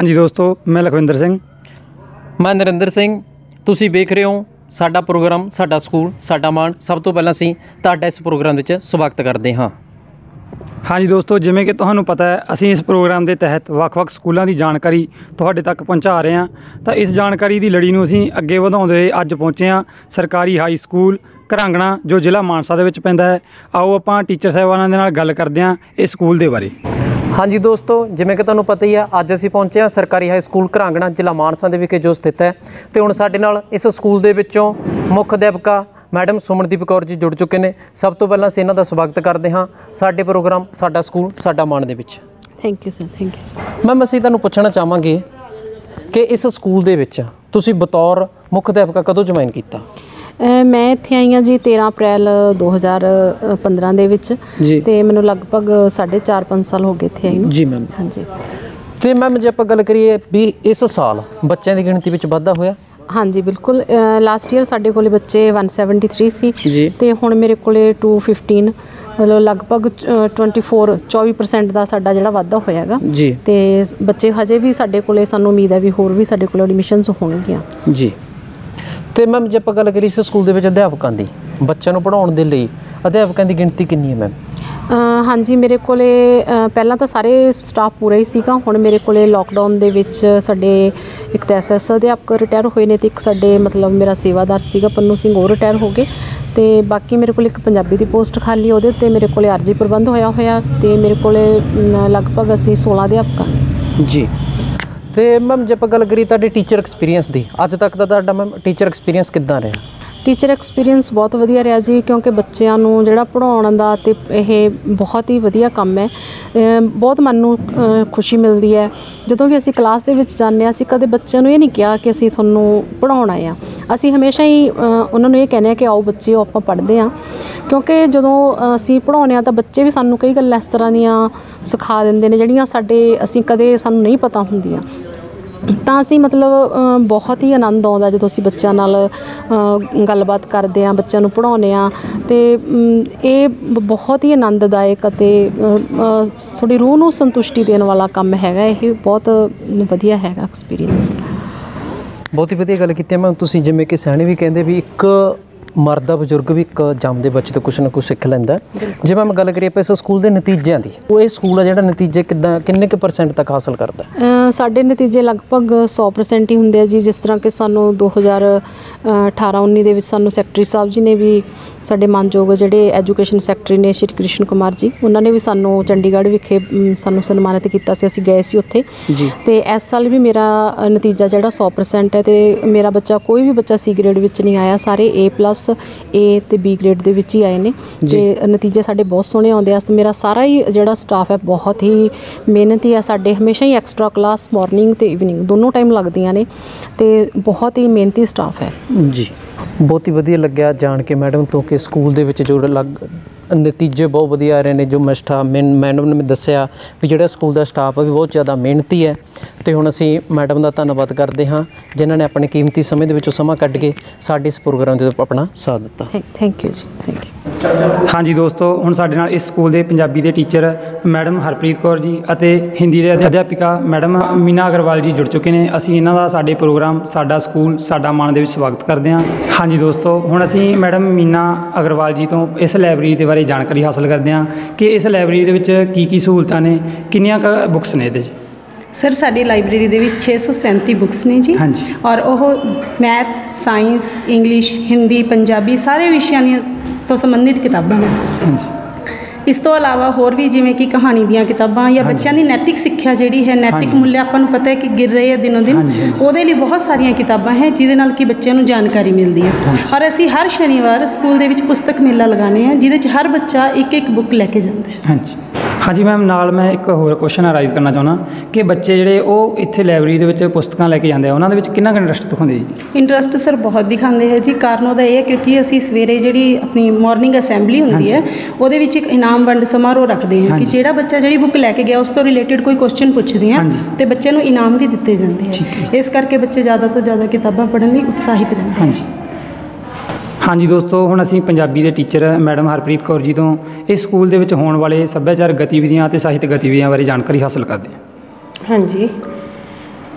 ਹਾਂਜੀ ਦੋਸਤੋ ਮੈਂ ਲਖਵਿੰਦਰ ਸਿੰਘ। ਮੈਂ ਨਰਿੰਦਰ ਸਿੰਘ। ਤੁਸੀਂ ਵੇਖ ਰਹੇ ਹੋ ਸਾਡਾ ਪ੍ਰੋਗਰਾਮ ਸਾਡਾ ਸਕੂਲ ਸਾਡਾ ਮਾਣ। ਸਭ ਤੋਂ ਪਹਿਲਾਂ ਅਸੀਂ ਤੁਹਾਡਾ ਇਸ ਪ੍ਰੋਗਰਾਮ ਵਿੱਚ ਸਵਾਗਤ ਕਰਦੇ ਹਾਂ। ਹਾਂਜੀ ਦੋਸਤੋ ਜਿਵੇਂ ਕਿ ਤੁਹਾਨੂੰ ਪਤਾ ਹੈ ਅਸੀਂ ਇਸ ਪ੍ਰੋਗਰਾਮ ਦੇ ਤਹਿਤ ਵੱਖ-ਵੱਖ ਸਕੂਲਾਂ ਦੀ ਜਾਣਕਾਰੀ ਤੁਹਾਡੇ ਤੱਕ ਪਹੁੰਚਾ ਰਹੇ ਹਾਂ। ਤਾਂ ਇਸ ਜਾਣਕਾਰੀ ਦੀ ਲੜੀ ਨੂੰ ਅਸੀਂ ਅੱਗੇ ਵਧਾਉਂਦੇ ਹੋਏ ਅੱਜ ਪਹੁੰਚੇ ਹਾਂ ਸਰਕਾਰੀ ਹਾਈ ਸਕੂਲ ਘਰਾਂਗਣਾ ਜੋ ਜ਼ਿਲ੍ਹਾ ਮਾਨਸਾ ਦੇ ਵਿੱਚ ਪੈਂਦਾ ਹੈ। ਆਓ ਆਪਾਂ ਟੀਚਰ ਸਾਹਿਬਾਨਾਂ ਦੇ ਨਾਲ ਗੱਲ ਕਰਦੇ ਹਾਂ ਇਸ ਸਕੂਲ ਦੇ ਬਾਰੇ। ਹਾਂਜੀ ਦੋਸਤੋ ਜਿਵੇਂ ਕਿ ਤੁਹਾਨੂੰ ਪਤਾ ਹੀ ਆ ਅੱਜ ਅਸੀਂ ਪਹੁੰਚੇ ਹਾਂ ਸਰਕਾਰੀ ਹਾਈ ਸਕੂਲ ਘਰਾਂਗਣਾ ਜ਼ਿਲ੍ਹਾ ਮਾਨਸਾ ਦੇ ਵਿਖੇ ਜੋ ਸਥਿਤ ਹੈ। ਤੇ ਹੁਣ ਸਾਡੇ ਨਾਲ ਇਸ ਸਕੂਲ ਦੇ ਵਿੱਚੋਂ ਮੁੱਖ ਅਧਿਆਪਕਾ ਮੈਡਮ ਸੁਮਨਦੀਪ ਕੌਰ ਜੀ ਜੁੜ ਚੁੱਕੇ ਨੇ। ਸਭ ਤੋਂ ਪਹਿਲਾਂ ਅਸੀਂ ਇਹਨਾਂ ਦਾ ਸਵਾਗਤ ਕਰਦੇ ਹਾਂ। ਸਾਡੇ ਪ੍ਰੋਗਰਾਮ ਸਾਡਾ ਸਕੂਲ ਸਾਡਾ ਮਾਣ ਦੇ ਵਿੱਚ। Thank you sir thank you sir ma'am ਅਸੀਂ ਤੁਹਾਨੂੰ ਪੁੱਛਣਾ ਚਾਹਾਂਗੇ ਕਿ ਇਸ ਸਕੂਲ ਦੇ ਵਿੱਚ ਤੁਸੀਂ ਬਤੌਰ ਮੁੱਖ ਅਧਿਆਪਕਾ ਕਦੋਂ ਜੁਆਇਨ ਕੀਤਾ? ਮੈਂ ਇੱਥੇ ਆਈ ਹਾਂ ਜੀ 13 ਅਪ੍ਰੈਲ 2015 ਦੇ ਵਿੱਚ ਜੀ। ਤੇ ਮੈਨੂੰ ਲਗਭਗ 4.5 5 ਸਾਲ ਹੋ ਗਏ ਇੱਥੇ ਆਈ ਨੂੰ। ਜੀ ਮੈਮ। ਹਾਂਜੀ। ਤੇ ਮੈਮ ਜੇ ਆਪਾਂ ਗੱਲ ਕਰੀਏ ਵੀ ਇਸ ਸਾਲ ਬੱਚਿਆਂ ਦੀ ਗਿਣਤੀ ਵਿੱਚ ਵਾਧਾ ਹੋਇਆ? ਹਾਂਜੀ ਬਿਲਕੁਲ। ਲਾਸਟ ਈਅਰ ਸਾਡੇ ਕੋਲੇ ਬੱਚੇ 173 ਸੀ ਜੀ। ਤੇ ਹੁਣ ਮੇਰੇ ਕੋਲੇ 215 ਮਤਲਬ ਲਗਭਗ ਅ, 24 24% ਦਾ ਸਾਡਾ ਜਿਹੜਾ ਵਾਧਾ ਹੋਇਆਗਾ। ਜੀ। ਤੇ ਬੱਚੇ ਹਜੇ ਵੀ ਸਾਡੇ ਕੋਲੇ ਸਾਨੂੰ ਉਮੀਦ ਹੈ ਵੀ ਹੋਰ ਵੀ ਸਾਡੇ ਕੋਲ ਐਡਮਿਸ਼ਨਸ ਹੋਣਗੀਆਂ। ਜੀ। ਤੇ ਮੈਮ ਜੇ ਆਪਾਂ ਗੱਲ ਕਰੀਏ ਇਸ ਸਕੂਲ ਦੇ ਵਿੱਚ ਅਧਿਆਪਕਾਂ ਦੀ ਬੱਚਿਆਂ ਨੂੰ ਪੜ੍ਹਾਉਣ ਦੇ ਲਈ ਅਧਿਆਪਕਾਂ ਦੀ ਗਿਣਤੀ ਕਿੰਨੀ ਹੈ ਮੈਮ ਹਾਂਜੀ ਮੇਰੇ ਕੋਲੇ ਪਹਿਲਾਂ ਤਾਂ ਸਾਰੇ ਸਟਾਫ ਪੂਰਾ ਹੀ ਸੀਗਾ ਹੁਣ ਮੇਰੇ ਕੋਲੇ ਲੋਕਡਾਊਨ ਦੇ ਵਿੱਚ ਸਾਡੇ ਇੱਕ ਤਾਂ ਐਸਐਸ ਅਧਿਆਪਕ ਰਿਟਾਇਰ ਹੋਏ ਨੇ ਤੇ ਇੱਕ ਸਾਡੇ ਮਤਲਬ ਮੇਰਾ ਸੇਵਾਦਾਰ ਸੀਗਾ ਪੰਨੂ ਸਿੰਘ ਉਹ ਰਿਟਾਇਰ ਹੋ ਗਏ। ਤੇ ਬਾਕੀ ਮੇਰੇ ਕੋਲ ਇੱਕ ਪੰਜਾਬੀ ਦੀ ਪੋਸਟ ਖਾਲੀ ਉਹਦੇ ਉੱਤੇ ਮੇਰੇ ਕੋਲੇ ਆਰਜੀ ਪ੍ਰਬੰਧ ਹੋਇਆ ਹੋਇਆ ਤੇ ਮੇਰੇ ਕੋਲੇ ਲਗਭਗ ਅਸੀਂ 16 ਅਧਿਆਪਕਾਂ ਨੇ। ਜੀ। ਤੇ ਮੈਮ, ਜੇ ਆਪਾਂ ਗੱਲ ਕਰੀਏ ਤੁਹਾਡੇ ਟੀਚਰ ਐਕਸਪੀਰੀਅੰਸ ਦੀ, ਅੱਜ ਤੱਕ ਦਾ ਤੁਹਾਡਾ ਮੈਮ ਟੀਚਰ ਐਕਸਪੀਰੀਅੰਸ ਕਿੱਦਾਂ ਰਿਹਾ? ਟੀਚਰ ਐਕਸਪੀਰੀਅੰਸ ਬਹੁਤ ਵਧੀਆ ਰਿਹਾ ਜੀ, ਕਿਉਂਕਿ ਬੱਚਿਆਂ ਨੂੰ ਜਿਹੜਾ ਪੜਾਉਣ ਦਾ ਤੇ ਇਹ ਬਹੁਤ ਹੀ ਵਧੀਆ ਕੰਮ ਹੈ। ਬਹੁਤ ਮਨ ਨੂੰ ਖੁਸ਼ੀ ਮਿਲਦੀ ਹੈ। ਜਦੋਂ ਵੀ ਅਸੀਂ ਕਲਾਸ ਦੇ ਵਿੱਚ ਜਾਂਦੇ ਹਾਂ, ਅਸੀਂ ਕਦੇ ਬੱਚਿਆਂ ਨੂੰ ਇਹ ਨਹੀਂ ਕਿਹਾ ਕਿ ਅਸੀਂ ਤੁਹਾਨੂੰ ਪੜਾਉਣਾ ਆ। ਅਸੀਂ ਹਮੇਸ਼ਾ ਹੀ ਉਹਨਾਂ ਨੂੰ ਇਹ ਕਹਿੰਦੇ ਆ ਕਿ ਆਓ ਬੱਚਿਓ ਆਪਾਂ ਪੜ੍ਹਦੇ ਹਾਂ। ਕਿਉਂਕਿ ਜਦੋਂ ਅਸੀਂ ਪੜਾਉਂਦੇ ਆ ਤਾਂ ਬੱਚੇ ਵੀ ਸਾਨੂੰ ਕਈ ਗੱਲਾਂ ਇਸ ਤਰ੍ਹਾਂ ਦੀਆਂ ਸਿਖਾ ਦਿੰਦੇ ਨੇ, ਜਿਹੜੀਆਂ ਸਾਡੇ ਅਸੀਂ ਕਦੇ ਸਾਨੂੰ ਨਹੀਂ ਪਤਾ ਹੁੰਦੀਆਂ। ਤਾਂ ਅਸੀਂ ਮਤਲਬ ਬਹੁਤ ਹੀ ਆਨੰਦ ਆਉਂਦਾ ਜਦੋਂ ਅਸੀਂ ਬੱਚਿਆਂ ਨਾਲ ਗੱਲਬਾਤ ਕਰਦੇ ਆ ਬੱਚਿਆਂ ਨੂੰ ਪੜ੍ਹਾਉਂਦੇ ਆ ਤੇ ਇਹ ਬ- ਬਹੁਤ ਹੀ ਆਨੰਦਦਾਇਕ ਅਤੇ ਥੋੜੀ ਰੂਹ ਨੂੰ ਸੰਤੁਸ਼ਟੀ ਦੇਣ ਵਾਲਾ ਕੰਮ ਹੈਗਾ। ਇਹ ਬਹੁਤ ਵਧੀਆ ਹੈਗਾ ਐਕਸਪੀਰੀਅੰਸ ਬਹੁਤ ਹੀ ਵਧੀਆ ਗੱਲ ਕੀਤੀ ਮੈਂ ਤੁਸੀਂ ਜਿਵੇਂ ਕਿ ਸਿਆਣੇ ਵੀ ਕਹਿੰਦੇ ਵੀ ਇੱਕ ਮਰਦ ਬਜ਼ੁਰਗ ਵੀ ਇੱਕ ਜੰਮਦੇ ਬੱਚੇ ਤੋਂ ਕੁਛ ਨਾ ਕੁਛ ਸਿੱਖ ਲੈਂਦਾ। ਜੇ ਮੈਂ ਗੱਲ ਕਰੀਏ ਆਪਾਂ ਇਸ ਸਕੂਲ ਦੇ ਨਤੀਜਿਆਂ ਦੀ ਉਹ ਇਹ ਸਕੂਲ ਆ ਜਿਹੜਾ ਨਤੀਜੇ ਕਿੱਦਾਂ ਕਿੰਨੇ ਕੁ ਪਰਸੈਂਟ ਤੱਕ ਹਾਸਲ ਕਰਦਾ ਸਾਡੇ ਨਤੀਜੇ ਲਗਭਗ 100% ਹੀ ਹੁੰਦੇ ਆ ਜੀ ਜਿਸ ਤਰ੍ਹਾਂ ਕਿ ਸਾਨੂੰ 2018-19 ਦੇ ਵਿੱਚ ਸਾਨੂੰ ਸੈਕਟਰੀ ਸਾਹਿਬ ਜੀ ਨੇ ਵੀ ਸਾਡੇ ਮਾਨਯੋਗ ਜਿਹੜੇ ਐਜੂਕੇਸ਼ਨ ਸੈਕਟਰੀ ਨੇ ਸ਼੍ਰੀ ਕ੍ਰਿਸ਼ਨ ਕੁਮਾਰ ਜੀ ਉਹਨਾਂ ਨੇ ਵੀ ਸਾਨੂੰ ਚੰਡੀਗੜ੍ਹ ਵਿਖੇ ਸਾਨੂੰ ਸਨਮਾਨਿਤ ਕੀਤਾ ਸੀ ਅਸੀਂ ਗਏ ਸੀ ਉੱਥੇ। ਤੇ ਇਸ ਸਾਲ ਵੀ ਮੇਰਾ ਨਤੀਜਾ ਜਿਹੜਾ 100% ਹੈ ਤੇ ਮੇਰਾ ਬੱਚਾ ਕੋਈ ਵੀ ਬੱਚਾ ਸੀ ਗ੍ਰੇਡ ਵਿੱਚ ਨਹੀਂ ਆਇਆ ਸਾਰੇ A+ A ਤੇ B ਗ੍ਰੇਡ ਦੇ ਵਿੱਚ ਹੀ ਆਏ ਨੇ। ਤੇ ਨਤੀਜੇ ਸਾਡੇ ਬਹੁਤ ਸੋਹਣੇ ਆਉਂਦੇ ਆ। ਤੇ ਮੇਰਾ ਸਾਰਾ ਹੀ ਜਿਹੜਾ ਸਟਾਫ ਹੈ ਬਹੁਤ ਹੀ ਮਿਹਨਤੀ ਆ ਸਾਡੇ ਹਮੇਸ਼ਾ ਹੀ ਐਕਸਟਰਾ ਕਲਾਸ ਮਾਰਨਿੰਗ ਤੇ ਇਵਨਿੰਗ ਦੋਨੋਂ ਟਾਈਮ ਲੱਗਦੀਆਂ ਨੇ। ਤੇ ਬਹੁਤ ਹੀ ਮਿਹਨਤੀ ਸਟਾਫ ਹੈ। ਜੀ। ਬਹੁਤ ਹੀ ਵਧੀਆ ਲੱਗਿਆ ਜਾਣ ਕੇ ਮੈਡਮ ਤੋਂ ਕਿ ਸਕੂਲ ਦੇ ਵਿੱਚ ਜੋ ਲੱਗ ਨਤੀਜੇ ਬਹੁਤ ਵਧੀਆ ਆ ਰਹੇ ਨੇ ਜੋ ਮਸਟਾ ਮੈਡਮ ਨੇ ਮੈਨੂੰ ਦੱਸਿਆ ਵੀ ਜਿਹੜਾ ਸਕੂਲ ਦਾ ਸਟਾਫ ਹੈ ਵੀ ਬਹੁਤ ਜ਼ਿਆਦਾ ਮਿਹਨਤੀ ਹੈ। ਤੇ ਹੁਣ ਅਸੀਂ ਮੈਡਮ ਦਾ ਧੰਨਵਾਦ ਕਰਦੇ ਹਾਂ ਜਿਨ੍ਹਾਂ ਨੇ ਆਪਣੇ ਕੀਮਤੀ ਸਮੇਂ ਦੇ ਵਿੱਚੋਂ ਸਮਾਂ ਕੱਢ ਕੇ ਸਾਡੇ ਇਸ ਪ੍ਰੋਗਰਾਮ ਦੇ ਉੱਤੇ ਆਪਣਾ ਸਾਥ ਦਿੱਤਾ। Thank you ji thank you ਹਾਂਜੀ ਦੋਸਤੋ ਹੁਣ ਸਾਡੇ ਨਾਲ ਇਸ ਸਕੂਲ ਦੇ ਪੰਜਾਬੀ ਦੇ ਟੀਚਰ ਮੈਡਮ ਹਰਪ੍ਰੀਤ ਕੌਰ ਜੀ ਅਤੇ ਹਿੰਦੀ ਦੇ ਅਧਿਆਪਿਕਾ ਮੈਡਮ ਮੀਨਾ ਅਗਰਵਾਲ ਜੀ ਜੁੜ ਚੁੱਕੇ ਨੇ। ਅਸੀਂ ਇਹਨਾਂ ਦਾ ਸਾਡੇ ਪ੍ਰੋਗਰਾਮ ਸਾਡਾ ਸਕੂਲ ਸਾਡਾ ਮਾਣ ਦੇ ਵਿੱਚ ਸਵਾਗਤ ਕਰਦੇ ਹਾਂ। ਹਾਂਜੀ ਦੋਸਤੋ ਹੁਣ ਅਸੀਂ ਮੈਡਮ ਮੀਨਾ ਅਗਰਵਾਲ ਜੀ ਤੋਂ ਇਸ ਲਾਇਬ੍ਰੇਰੀ ਦੇ ਬਾਰੇ ਜਾਣਕਾਰੀ ਹਾਸਲ ਕਰਦੇ ਹਾਂ ਕਿ ਇਸ ਲਾਇਬ੍ਰੇਰੀ ਦੇ ਵਿੱਚ ਕੀ ਕੀ ਸਹੂਲਤਾਂ ਨੇ ਕਿੰਨੀਆਂ ਕੁ ਬੁੱਕਸ ਨੇ ਇਹਦੇ 'ਚ? ਸਰ ਸਾਡੀ ਲਾਇਬ੍ਰੇਰੀ ਦੇ ਵਿੱਚ 637 ਬੁੱਕਸ ਨੇ ਜੀ। ਹਾਂਜੀ। ਔਰ ਉਹ math science English Hindi Punjabi ਸਾਰੇ ਵਿਸ਼ਿਆਂ ਦੀਆਂ ਤੋਂ ਸੰਬੰਧਿਤ ਕਿਤਾਬਾਂ ਨੇ। ਹਾਂਜੀ। ਇਸ ਤੋਂ ਇਲਾਵਾ ਹੋਰ ਵੀ ਜਿਵੇਂ ਕਿ ਕਹਾਣੀ ਦੀਆਂ ਕਿਤਾਬਾਂ ਜਾਂ ਬੱਚਿਆਂ ਦੀ ਨੈਤਿਕ ਸਿੱਖਿਆ ਜਿਹੜੀ ਹੈ ਨੈਤਿਕ। ਮੁੱਲ ਆਪਾਂ ਨੂੰ ਪਤਾ ਹੈ ਕਿ ਗਿਰ ਰਹੇ ਆ ਦਿਨੋਂ ਦਿਨ। ਉਹਦੇ ਲਈ ਬਹੁਤ ਸਾਰੀਆਂ ਕਿਤਾਬਾਂ ਹੈ ਜਿਹਦੇ ਨਾਲ ਕਿ ਬੱਚਿਆਂ ਨੂੰ ਜਾਣਕਾਰੀ ਮਿਲਦੀ ਹੈ। ਔਰ ਅਸੀਂ ਹਰ ਸ਼ਨੀਵਾਰ ਸਕੂਲ ਦੇ ਵਿੱਚ ਪੁਸਤਕ ਮੇਲਾ ਲਗਾਉਂਦੇ ਹਾਂ ਜਿਹਦੇ 'ਚ ਹਰ ਬੱਚਾ ਇੱਕ ਇੱਕ ਬੁੱਕ ਲੈ ਕੇ ਜਾਂਦਾ ਹੈ। ਹਾਂਜੀ। ਹਾਂਜੀ ਮੈਮ ਨਾਲ ਮੈਂ ਇੱਕ ਹੋਰ ਕੁਐਸਚਨ ਅਰਾਈਜ਼ ਕਰਨਾ ਚਾਹੁੰਦਾ ਕਿ ਬੱਚੇ ਜਿਹੜੇ ਉਹ ਇੱਥੇ ਲਾਇਬ੍ਰੇਰੀ ਦੇ ਵਿੱਚ ਪੁਸਤਕਾਂ ਲੈ ਕੇ ਜਾਂਦੇ ਆ ਉਹਨਾਂ ਦੇ ਵਿੱਚ ਕਿੰਨਾ ਕੁ ਇੰਟਰਸਟ ਦਿਖਾਉਂਦੇ ਜੀ? ਇੰਟਰਸਟ ਸਰ ਬਹੁਤ ਦਿਖਾਉਂਦੇ ਹੈ ਜੀ। ਕਾਰਨ ਉਹਦਾ ਇਹ ਹੈ ਕਿਉਂਕਿ ਅਸੀਂ ਸਵੇਰੇ ਜਿਹੜੀ ਆਪਣੀ ਮਾਰਨਿੰਗ ਅਸੈਂਬਲੀ ਹੁੰਦੀ ਹੈ ਉਹਦੇ ਵਿੱਚ ਇੱਕ ਇਨਾਮ ਵੰਡ ਸਮਾਰੋਹ ਰੱਖਦੇ ਹਾਂ ਕਿ। ਜਿਹੜਾ ਬੱਚਾ ਜਿਹੜੀ ਬੁੱਕ ਲੈ ਕੇ ਗਿਆ ਉਸ ਤੋਂ ਰਿਲੇਟਡ ਕੋਈ ਕੁਐਸਚਨ ਪੁੱਛਦੇ ਹਾਂਜੀ। ਤੇ ਬੱਚੇ ਨੂੰ ਇਨਾਮ ਵੀ ਦਿੱਤੇ ਜਾਂਦੇ ਹੈ। ਇਸ ਕਰਕੇ ਬੱਚੇ ਜ਼ਿਆਦਾ ਤੋਂ ਜ਼ਿਆਦਾ ਕਿਤਾਬਾਂ ਪੜ੍ਹਨ ਲਈ ਉਤਸ਼ਾਹਿਤ ਰਹਿੰਦੇ ਹਨ ਹਾਂਜੀ ਦੋਸਤੋ, ਹੁਣ ਅਸੀਂ ਪੰਜਾਬੀ ਦੇ ਟੀਚਰ ਮੈਡਮ ਹਰਪ੍ਰੀਤ ਕੌਰ ਜੀ ਤੋਂ ਇਸ ਸਕੂਲ ਦੇ ਵਿੱਚ ਹੋਣ ਵਾਲੇ ਸੱਭਿਆਚਾਰਕ ਗਤੀਵਿਧੀਆਂ ਅਤੇ ਸਾਹਿਤਕ ਗਤੀਵਿਧੀਆਂ ਬਾਰੇ ਜਾਣਕਾਰੀ ਹਾਸਲ ਕਰਦੇ ਹਾਂ। ਹਾਂਜੀ।